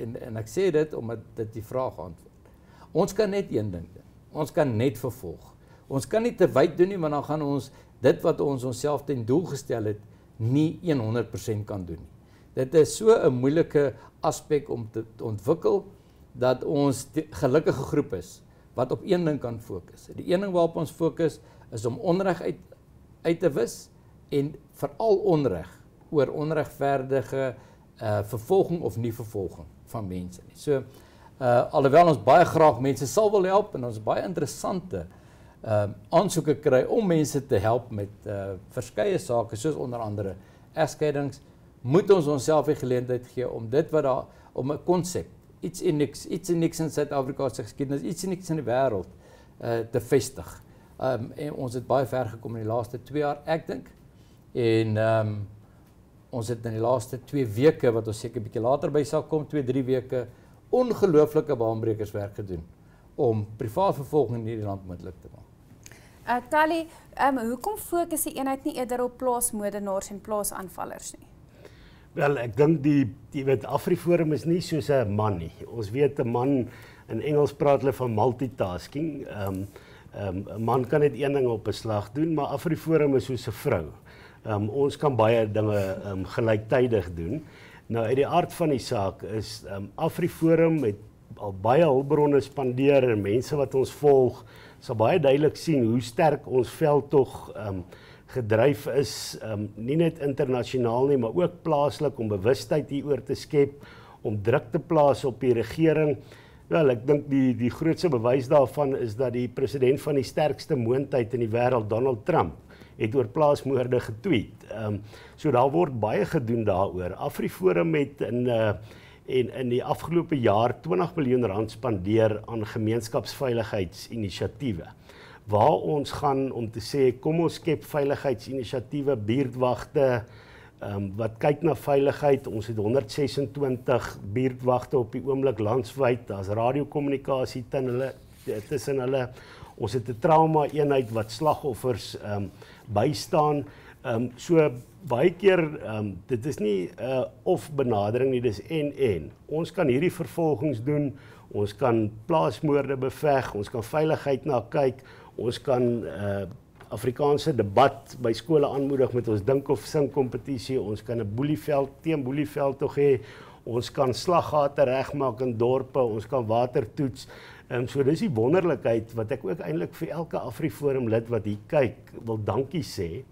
En en ek sê dit omdat dit die vraag antwoord. Ons kan net een ding doen. Ons kan net vervolg. Ons kan nie te wyd doen nie want dan gaan ons dit wat ons onsself ten doel gestel het nie 100% kan doen nie. Dit is so 'n moeilike aspek om te ontwikkel dat ons gelukkige groep is wat op een ding kan fokus. Die een ding waarop ons fokus is om onreg uit uit te wis en veral onreg oor onregverdige uh vervolging of nie vervolging van mense nie. So uh alhoewel ons baie graag mense sal wil help en ons baie interessante ehm uh, aansoeke kry om mense te help met uh verskeie sake soos onder andere egskeidings moet ons onsself die geleentheid gee om dit wat daar om 'n konsep iets in niks iets in niks in Suid-Afrika se geskiedenis iets in niks in die wêreld uh te vestig. Ehm um, en ons het baie ver gekom in die laaste 2 jaar ek dink en ehm um, ons het in die laaste 2 weke wat ons seker bietjie later by sal kom 2 3 weke ongelooflike baanbrekerswerk gedoen om privaat vervolging in hierdie land moontlik te maak. Uh Tally, ehm um, hoekom fokus die eenheid nie eerder op plaasmoordenaars en plaasaanvallers nie? Wel, ek dink die jy weet Afriforum is nie soos 'n man nie. Ons weet 'n man in Engels praat hulle van multitasking. Ehm um, ehm um, 'n man kan net een ding op 'n slag doen, maar Afriforum is soos 'n vrou. Um ons kan baie dinge um gelyktydig doen. Nou uit die aard van die saak is um AfriForum met al baie hulpbronne spandeer en mense wat ons volg sal baie duidelik sien hoe sterk ons veldtog um gedryf is um nie net internasionaal nie maar ook plaaslik om bewustheid hieroor te skep om druk te plaas op die regering. Wel, ek dink die die grootste bewys daarvan is dat die president van die sterkste moondheid in die wêreld, Donald Trump, het oor plaasmoorde getweet. Ehm um, so daar word baie gedoen daaroor. AfriForum het in uh en in die afgelope jaar 20 miljoen rand spandeer aan gemeenskapsveiligheidsinisiatiewe waar ons gaan om te sê kom ons skep veiligheidsinisiatiewe buurtwagte um, wat kyk na veiligheid ons het 126 buurtwagte op die oomblik landwyd daar's radiokommunikasie tussen hulle tussen hulle ons het 'n trauma eenheid wat slagoffers um, bystaan um, so baie keer um, dit is nie 'n uh, of benadering nie, dis en en. Ons kan hierdie vervolgings doen. Ons kan plaasmoorde beveg, ons kan veiligheid na kyk, ons kan uh, Afrikaanse debat by skole aanmoedig met ons dink of sing kompetisie. Ons kan 'n boelieveld teen boelieveld tog hê. Ons kan slaggate regmaak in dorpe, ons kan water toets. Ehm um, so dis die wonderlikheid wat ek ook eintlik vir elke AfriForum lid wat hier kyk wil dankie sê.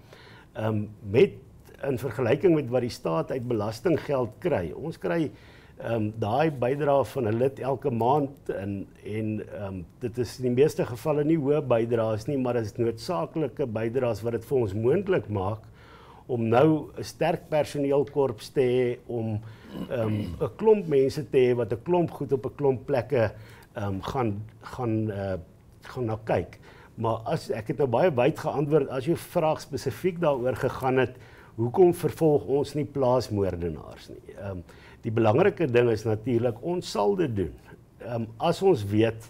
Ehm um, met in vergelyking met wat die staat uit belastinggeld kry. Ons kry ehm um, daai bydrae van 'n lid elke maand en en ehm um, dit is in die meeste gevalle nie hoë bydraes nie, maar dit is noodsaaklike bydraes wat dit vir ons moontlik maak om nou 'n sterk personeelkorps te hê om ehm um, 'n klomp mense te hê wat 'n klomp goed op 'n klomp plekke ehm um, gaan gaan uh, gaan na kyk. Maar as ek het nou baie wyd geantwoord as jy vraag spesifiek daaroor gegaan het, hoekom vervolg ons nie plaasmoordenaars nie? Ehm um, die belangrike ding is natuurlik ons sal dit doen. Ehm um, as ons weet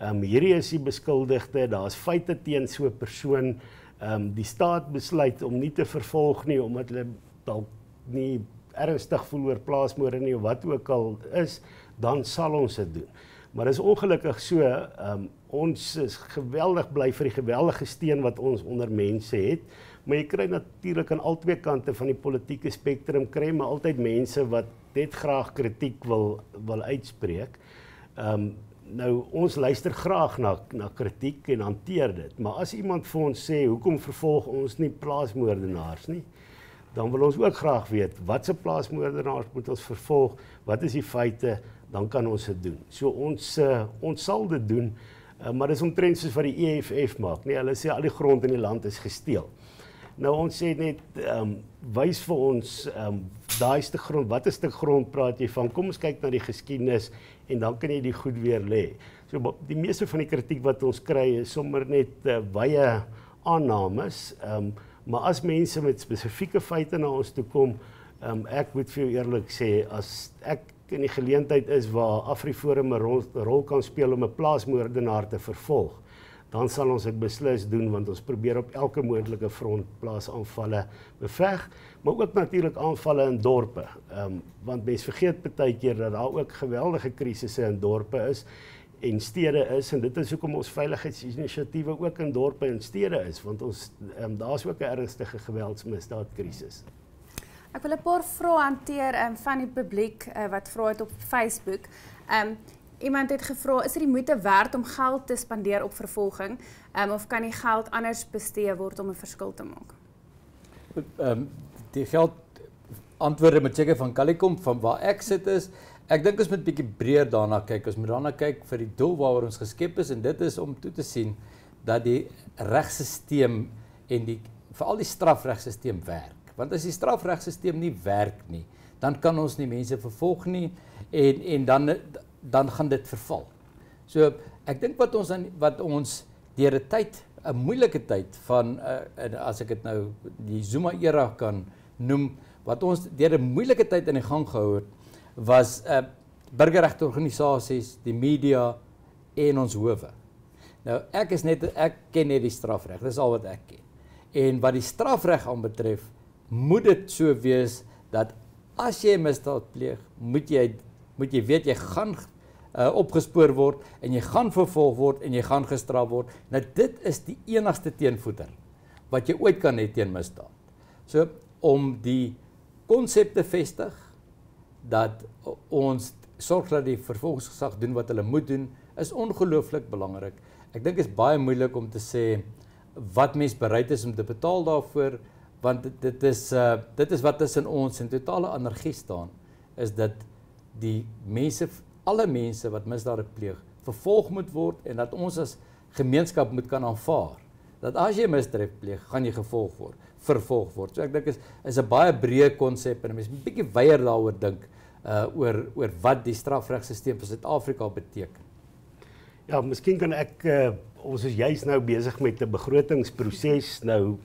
ehm um, hierdie is die beskuldigde, daar's feite teen so 'n persoon, ehm um, die staat besluit om nie te vervolg nie omdat hulle dalk nie ernstig voel oor plaasmoorde nie of wat ook al is, dan sal ons dit doen. Maar dis ongelukkig so, ehm um, ons is geweldig bly vir die geweldige steun wat ons onder mense het. Maar jy kry natuurlik aan albei kante van die politieke spektrum kry maar altyd mense wat net graag kritiek wil wil uitspreek. Ehm um, nou ons luister graag na na kritiek en hanteer dit, maar as iemand vir ons sê hoekom vervolg ons nie plaasmoordenaars nie, dan wil ons ook graag weet watse plaasmoordenaars moet ons vervolg, wat is die feite, dan kan ons dit doen. So ons uh, ons sal dit doen, uh, maar dis omtrent soos wat die EFF maak, nee, hulle sê al die grond in die land is gesteel. Nou ons sê net ehm um, wys vir ons ehm um, daai stuk grond, watter stuk grond praat jy van? Kom ons kyk na die geskiedenis en dan kan jy die goed weer lê. So die meeste van die kritiek wat ons kry is sommer net uh, baie aannames. Ehm um, maar as mense met spesifieke feite na ons toe kom, ehm um, ek moet vir jou eerlik sê as ek in die geleentheid is waar AfriForum 'n rol, rol kan speel om 'n plaasmoordenaar te vervolg dan sal ons dit beslis doen want ons probeer op elke moontlike front plaasaanvalle beveg, maar ook natuurlik aanvalle in dorpe. Ehm um, want mense vergeet baie keer dat daar ook geweldige krisisse in dorpe is en stede is en dit is hoekom ons veiligheidsinisiatiewe ook in dorpe en stede is want ons um, daar's ook 'n ernstige geweldsmisdaadkrisis. Ek wil 'n paar vrae hanteer um, van die publiek uh, wat vra het op Facebook. Um, iemand het gevra, is dit die moeite werd om geld te spandeer op vervolging, um, of kan die geld anders bestee word om 'n verskil te maak? Ehm um, die geld antwoorde met seker van Kalikom van waar ek sit is, ek dink ons moet bietjie breër daarna kyk. Ons moet daarna kyk vir die doel waaroor ons geskep is en dit is om toe te sien dat die regstelsel en die veral die strafregstelsel werk. Want as die strafregstelsel nie werk nie, dan kan ons nie mense vervolg nie en en dan dan gaan dit verval. So ek dink wat ons aan wat ons deur 'n tyd 'n moeilike tyd van uh, as ek dit nou die Zuma era kan noem wat ons deur 'n moeilike tyd in die gang gehou het was uh, burgerregte organisasies, die media en ons howe. Nou ek is net ek ken net die strafreg. Dis al wat ek ken. En wat die strafreg aanbetref, moet dit so wees dat as jy misdaad pleeg, moet jy moet jy weet jy gaan uh, opgespoor word en jy gaan vervolg word en jy gaan gestraf word. Nou dit is die enigste teenvoeter wat jy ooit kan hê teen misdaad. So om die konsep te vestig dat ons sorg dat die vervolgingsgesag doen wat hulle moet doen is ongelooflik belangrik. Ek dink dit is baie moeilik om te sê wat mens bereid is om te betaal daarvoor want dit, dit is uh dit is wat tussen ons en totale anargie staan is dat die mense alle mense wat misdade pleeg vervolg moet word en dat ons as gemeenskap moet kan aanvaar dat as jy misdrijf pleeg, gaan jy gevolg word, vervolg word. So ek dink is is 'n baie breë konsep en mense moet 'n bietjie weier daaroor dink uh oor oor wat die strafregstelsel vir Suid-Afrika beteken. Ja, miskien kan ek uh, ons is juis nou besig met 'n begrotingsproses nou.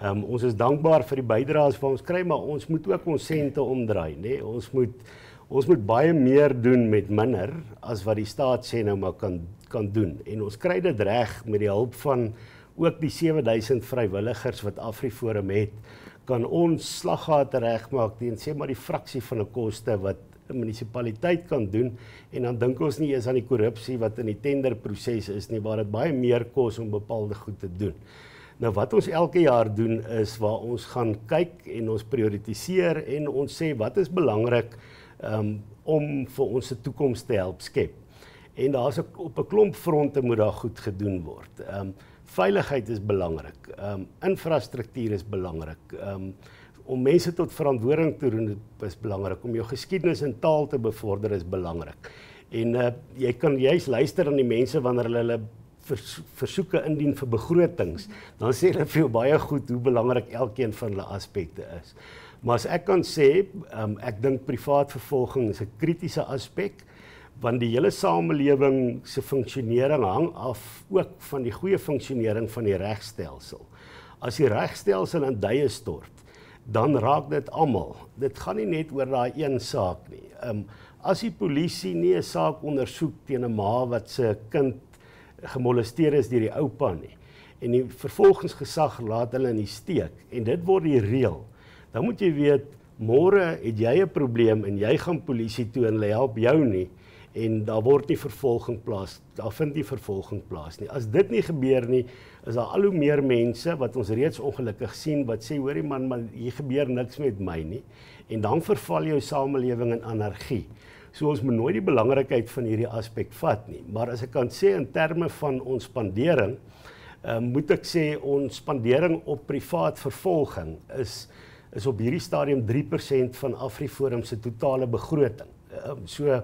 Um, ons is dankbaar vir die bydraes wat ons kry, maar ons moet ook ons sente omdraai, nê? Nee? Ons moet ons moet baie meer doen met minder as wat die staat sê nou maar kan kan doen. En ons kry dit reg met die hulp van ook die 7000 vrywilligers wat AfriForum het, kan ons slaggate regmaak teen sê maar die fraksie van 'n koste wat 'n munisipaliteit kan doen en dan dink ons nie eens aan die korrupsie wat in die tenderproses is nie waar dit baie meer kos om bepaalde goed te doen. Nou wat ons elke jaar doen is waar ons gaan kyk en ons prioritiseer en ons sê wat is belangrik um, om vir ons se toekoms te help skep. En daar's op 'n klomp fronte moet daar goed gedoen word. Ehm um, veiligheid is belangrik. Ehm um, infrastruktuur is belangrik. Ehm um, om mense tot verantwoording te roep is belangrik. Om jou geskiedenis en taal te bevorder is belangrik. En uh jy kan juis luister aan die mense wanneer hulle hulle vers, versoeke indien vir begrotings, dan sê hulle vir jou baie goed hoe belangrik elkeen van hulle aspekte is. Maar as ek kan sê, um, ek dink privaat vervolging is 'n kritiese aspek want die hele samelewing se funksionering hang af ook van die goeie funksionering van die regstelsel. As die regstelsel in duie stort, dan raak dit almal. Dit gaan nie net oor daai een saak nie. Um as die polisie nie 'n saak ondersoek teen 'n ma wat se kind gemolesteer is deur die oupa nie. En die vervolgingsgesag laat hulle in die steek en dit word die reël. Dan moet jy weet môre het jy 'n probleem en jy gaan polisie toe en hulle help jou nie en daar word nie vervolging plaas daar vind nie vervolging plaas nie. As dit nie gebeur nie is daar al hoe meer mense wat ons reeds ongelukkig sien wat sê hoorie man maar hier gebeur niks met my nie. En dan verval jou samelewing in anargie so ons moet nooit die belangrikheid van hierdie aspek vat nie maar as ek kan sê in terme van ons spandering uh, moet ek sê ons spandering op privaat vervolging is is op hierdie stadium 3% van AfriForum se totale begroting. Um, so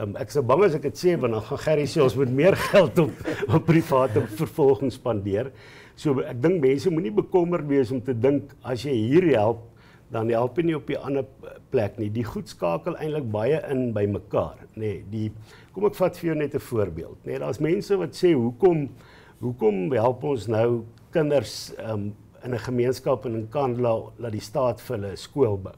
um, ek sou bang as ek dit sê want dan gaan Gerry sê ons moet meer geld op op private vervolging spandeer. So ek dink mense moenie bekommerd wees om te dink as jy hier help dan help nie op 'n ander plek nie. Die goed skakel eintlik baie in by mekaar, nê. Nee, die kom ek vat vir jou net 'n voorbeeld, nê. Nee, Daar's mense wat sê hoekom hoekom help ons nou kinders um, in 'n gemeenskap in Nkandla laat die staat vir hulle skool bou.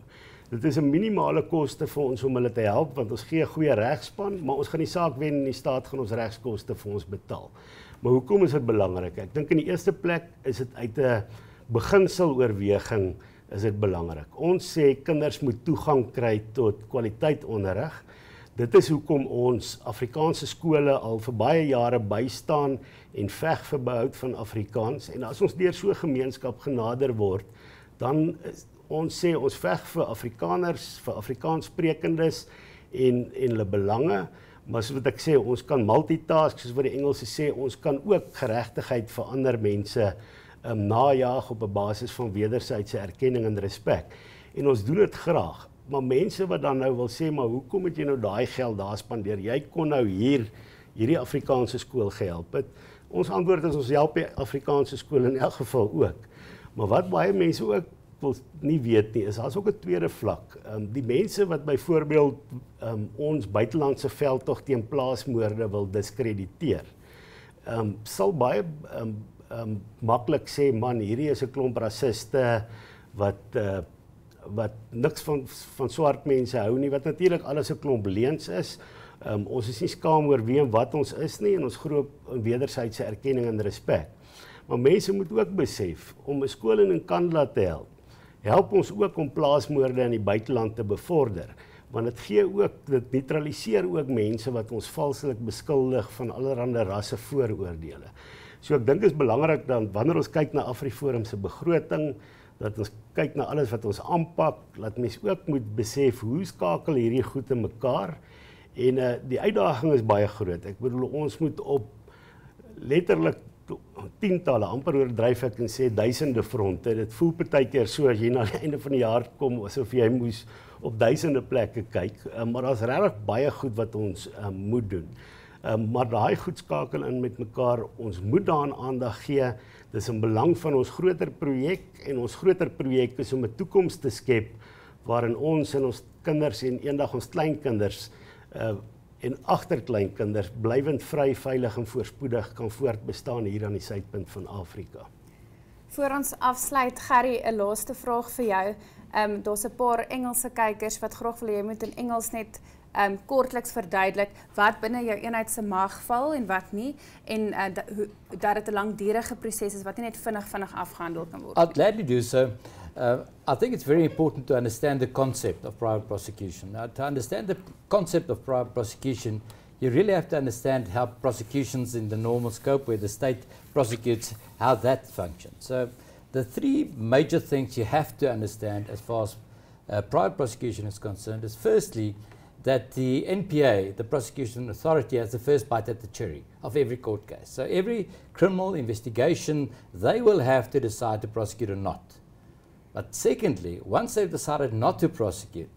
Dit is 'n minimale koste vir ons om hulle te help want ons gee 'n goeie regspan, maar ons gaan die saak wen en die staat gaan ons regskoste vir ons betaal. Maar hoekom is dit belangrik? Ek dink in die eerste plek is dit uit 'n beginseloorweging is dit belangrik. Ons sê kinders moet toegang kry tot kwaliteit onderrig. Dit is hoekom ons Afrikaanse skole al vir baie jare bystaan en veg vir behoud van Afrikaans en as ons deur so 'n gemeenskap genader word, dan is, ons sê ons veg vir Afrikaners, vir Afrikaanssprekendes en en hulle belange, maar soos wat ek sê, ons kan multitask soos wat die Engelse sê, ons kan ook geregtigheid vir ander mense um, najag op 'n basis van wederwysige erkenning en respek. En ons doen dit graag maar mense wat dan nou wil sê maar hoekom het jy nou daai geld daar spandeer? Jy kon nou hier hierdie Afrikaanse skool gehelp het. Ons antwoord is ons help die Afrikaanse skool in elk geval ook. Maar wat baie mense ook wil nie weet nie is daar's ook 'n tweede vlak. Ehm um, die mense wat byvoorbeeld ehm um, ons buitelandse veldtog teen plaasmoorde wil diskrediteer. Ehm um, sal baie ehm um, um, maklik sê man hierdie is 'n klomp rassiste wat uh, wat niks van van swart mense hou nie wat natuurlik alles 'n klomp leuns is. Um, ons is nie skaam oor wie en wat ons is nie en ons groot wederwysige erkenning en respek. Maar mense moet ook besef om 'n skool in Kandla te help. Help ons ook om plaasmoorde in die buiteland te bevorder want dit gee ook dit neutraliseer ook mense wat ons valslik beskuldig van allerlei rasse vooroordeele. So ek dink dit is belangrik dan wanneer ons kyk na AfriForum se begroting dat ons kyk na alles wat ons aanpak, laat mens ook moet besef hoe skakel hierdie goed in mekaar. En uh die uitdaging is baie groot. Ek bedoel ons moet op letterlik tientale amper oordryf ek en sê duisende fronte. Dit voel partykeer so as jy na die einde van die jaar kom asof jy moes op duisende plekke kyk. Um, maar daar's regtig baie goed wat ons um, moet doen. Um, maar daai goed skakel in met mekaar. Ons moet daaraan aandag gee. Dis in belang van ons groter projek en ons groter projek is om 'n toekoms te skep waarin ons en ons kinders en eendag ons kleinkinders uh en agterkleinkinders blywend vry, veilig en voorspoedig kan voortbestaan hier aan die suidpunt van Afrika. Voor ons afsluit, Gerry, 'n laaste vraag vir jou. Ehm um, daar's 'n paar Engelse kykers wat graag wil hê jy moet in Engels net um, kortliks verduidelik wat binne jou eenheid se mag val en wat nie en uh, dat dit 'n langdurige proses is wat nie net vinnig vinnig afgehandel kan word. I'd gladly do so. Uh, I think it's very important to understand the concept of private prosecution. Now, to understand the concept of private prosecution, you really have to understand how prosecutions in the normal scope where the state prosecutes, how that functions. So the three major things you have to understand as far as uh, private prosecution is concerned is firstly, that the NPA, the prosecution authority, has the first bite at the cherry of every court case. So every criminal investigation, they will have to decide to prosecute or not. But secondly, once they've decided not to prosecute,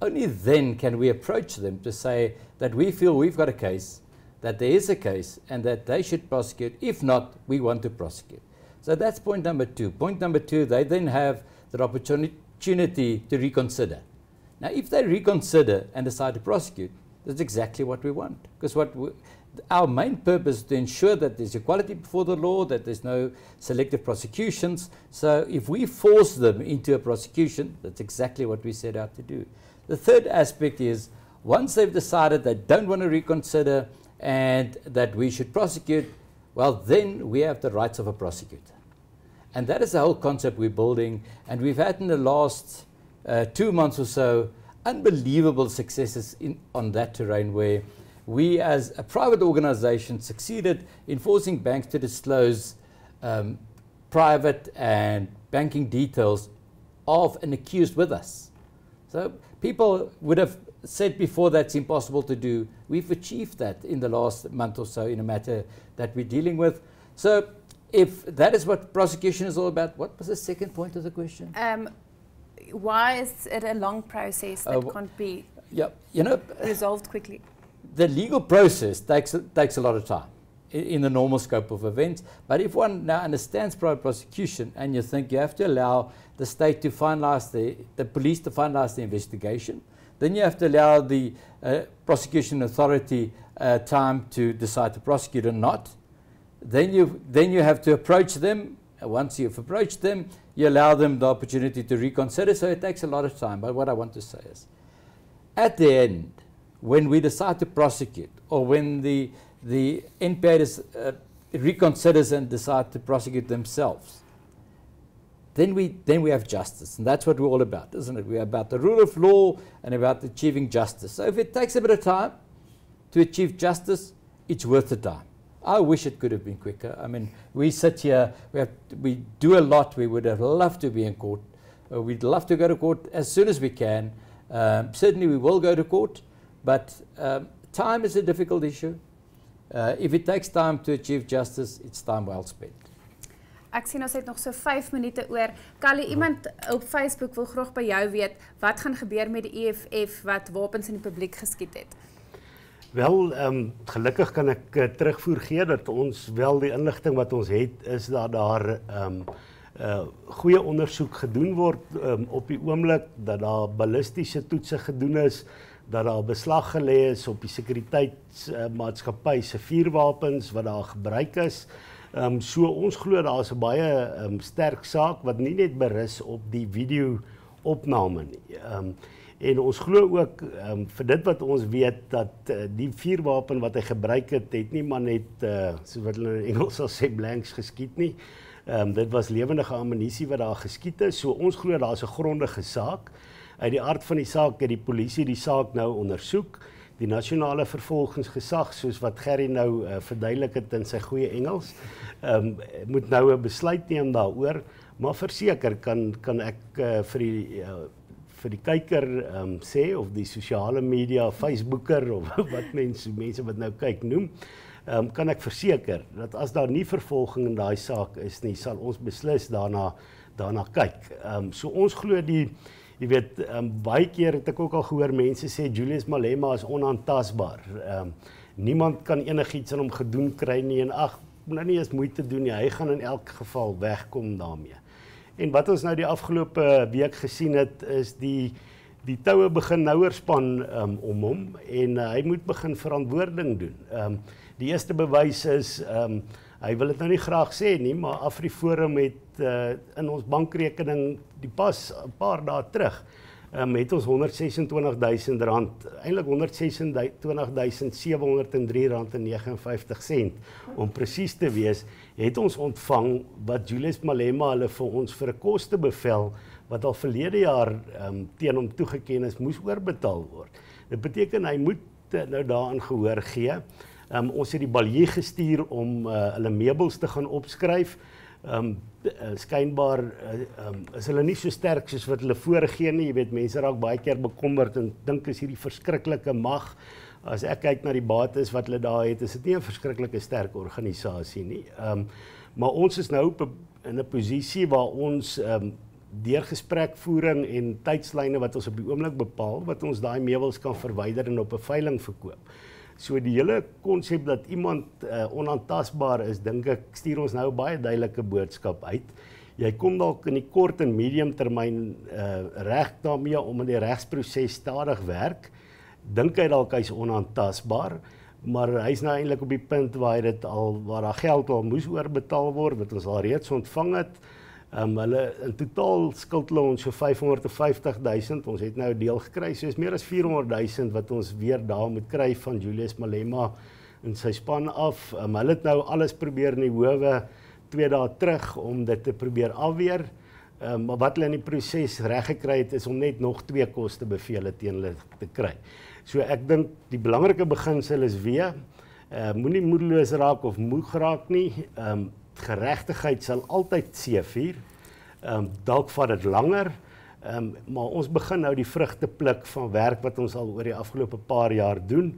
only then can we approach them to say that we feel we've got a case, that there is a case, and that they should prosecute. If not, we want to prosecute. So that's point number two. Point number two, they then have the opportunity to reconsider. Now, if they reconsider and decide to prosecute, that's exactly what we want. Because what we, our main purpose is to ensure that there's equality before the law, that there's no selective prosecutions. So if we force them into a prosecution, that's exactly what we set out to do. The third aspect is once they've decided they don't want to reconsider and that we should prosecute, well, then we have the rights of a prosecutor. And that is the whole concept we're building. And we've had in the last uh, two months or so unbelievable successes in, on that terrain where we as a private organization succeeded in forcing banks to disclose um, private and banking details of an accused with us. So people would have said before that's impossible to do. We've achieved that in the last month or so in a matter that we're dealing with. So if that is what prosecution is all about, what was the second point of the question? Um, why is it a long process that uh, can't be yeah, you know, resolved quickly? the legal process takes, takes a lot of time in, in the normal scope of events. But if one now understands private prosecution and you think you have to allow the state to finalize the, the police to finalize the investigation, then you have to allow the uh, prosecution authority uh, time to decide to prosecute or not. Then you, then you have to approach them. Once you've approached them, you allow them the opportunity to reconsider. So it takes a lot of time. But what I want to say is, at the end, when we decide to prosecute or when the, the NPA is, uh, reconsiders and decide to prosecute themselves, then we, then we have justice. And that's what we're all about, isn't it? We're about the rule of law and about achieving justice. So if it takes a bit of time to achieve justice, it's worth the time. I wish it could have been quicker. I mean, we sit here, we, have, we do a lot. We would have loved to be in court. Uh, we'd love to go to court as soon as we can. Um, certainly, we will go to court. But um, time is a difficult issue. Uh, if it takes time to achieve justice, it's time well spent. Ek sien ons het nog so 5 minute oor. Kallie, iemand op Facebook wil graag by jou weet wat gaan gebeur met die EFF wat wapens in die publiek geskiet het. Wel, ehm um, gelukkig kan ek uh, terugvoer gee dat ons wel die inligting wat ons het is dat daar ehm um, uh goeie ondersoek gedoen word um, op die oomblik dat daar ballistiese toetse gedoen is dat daar beslag gelê is op die sekuriteitsmaatskappy uh, se vuurwapens wat daar gebruik is. Ehm um, so ons glo daar is 'n baie um, sterk saak wat nie net berus op die video opname nie. Ehm um, en ons glo ook um, vir dit wat ons weet dat uh, die vuurwapen wat hy gebruik het, het nie maar net uh, so wat hulle in Engels sal sê blanks geskiet nie. Ehm um, dit was lewendige ammunisie wat daar geskiet is. So ons glo daar's 'n grondige saak. Uit die aard van die saak het die polisie die saak nou ondersoek. Die nasionale vervolgingsgesag soos wat Gerry nou uh, verduidelik het in sy goeie Engels, ehm um, moet nou 'n besluit neem daaroor, Maar verseker kan kan ek uh, vir die uh, vir die kyker ehm um, sê of die sosiale media, Facebooker of wat mense mense wat nou kyk noem, ehm um, kan ek verseker dat as daar nie vervolging in daai saak is nie, sal ons beslis daarna daarna kyk. Ehm um, so ons glo die jy weet um, baie keer het ek ook al gehoor mense sê Julius Malema is onaantastbaar. Ehm um, niemand kan enigiets aan hom gedoen kry nie en ag nou nie eens moeite doen nie. Hy gaan in elk geval wegkom daarmee. En wat ons nou die afgelope week gesien het is die die toue begin nouer span um, om hom en uh, hy moet begin verantwoording doen. Ehm um, die eerste bewys is ehm um, hy wil dit nou nie graag sê nie, maar AfriForum het uh, in ons bankrekening die pas 'n paar dae terug um, het ons 126000 rand eintlik 126703 rand en 59 sent om presies te wees het ons ontvang wat Julius Malema hulle vir ons vir 'n kostebevel wat al verlede jaar um, teen hom toegeken is moes oorbetaal word dit beteken hy moet uh, nou daaraan gehoor gee Um, ons het die balje gestuur om uh, hulle meubels te gaan opskryf. Ehm um, skynbaar uh, um, is hulle nie so sterk soos wat hulle voorgee nie. Jy weet mense raak baie keer bekommerd en dink is hierdie verskriklike mag. As ek kyk na die bates wat hulle daar het, is dit nie 'n verskriklike sterk organisasie nie. Ehm um, maar ons is nou in 'n posisie waar ons ehm um, deur gesprekvoering en tydslyne wat ons op die oomblik bepaal wat ons daai meubels kan verwyder en op 'n veiling verkoop. So die hele konsep dat iemand uh, onaantastbaar is, dink ek stuur ons nou baie duidelike boodskap uit. Jy kom dalk in die kort en medium termyn uh, reg daarmee om in die regsproses stadig werk. Dink hy dalk hy's onaantastbaar, maar hy's nou eintlik op die punt waar hy dit al waar daar geld al moes oorbetaal word wat ons al reeds ontvang het. Ehm um, hulle in totaal skuld hulle ons so 550 000. Ons het nou 'n deel gekry. So is meer as 400 000 wat ons weer daar moet kry van Julius Malema en sy span af. Ehm um, hulle het nou alles probeer in die howe 2 dae terug om dit te probeer afweer. Ehm um, maar wat hulle in die proses reg gekry het is om net nog twee koste bevele teen hulle te kry. So ek dink die belangrike beginsel is weer uh, moenie moedeloos raak of moeg raak nie. Ehm um, geregtigheid sal altyd seëvier. Ehm um, dalk vat dit langer. Ehm um, maar ons begin nou die vrugte pluk van werk wat ons al oor die afgelope paar jaar doen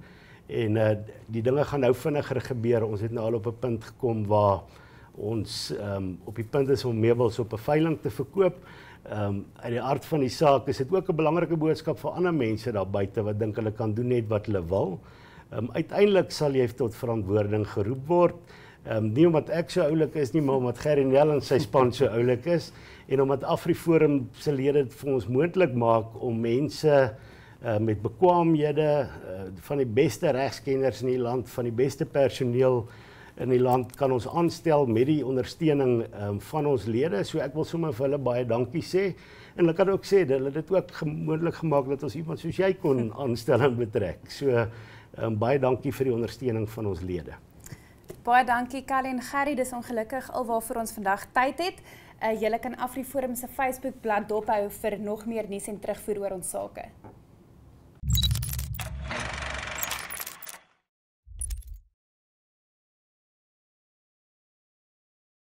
en uh die dinge gaan nou vinniger gebeur. Ons het nou al op 'n punt gekom waar ons ehm um, op die punt is om meubels op 'n veiling te verkoop. Ehm um, uit die aard van die saak is dit ook 'n belangrike boodskap vir ander mense daar buite wat dink hulle kan doen net wat hulle wil. Ehm um, uiteindelik sal jy tot verantwoording geroep word. Ehm um, nie omdat ek so oulik is nie, maar omdat Gerry Nel en sy span so oulik is en omdat AfriForum se lede dit vir ons moontlik maak om mense uh, met bekwaamhede uh, van die beste regskenners in die land, van die beste personeel in die land kan ons aanstel met die ondersteuning um, van ons lede. So ek wil sommer vir hulle baie dankie sê. En hulle kan ook sê dat hulle dit ook moontlik gemaak dat ons iemand soos jy kon aanstel en betrek. So um, baie dankie vir die ondersteuning van ons lede. Baie dankie Callie en Gerry, dis ongelukkig alwaarvoor ons vandag tyd het. Uh, julle kan Afriforum se Facebookblad dophou vir nog meer nuus en terugvoer oor ons sake.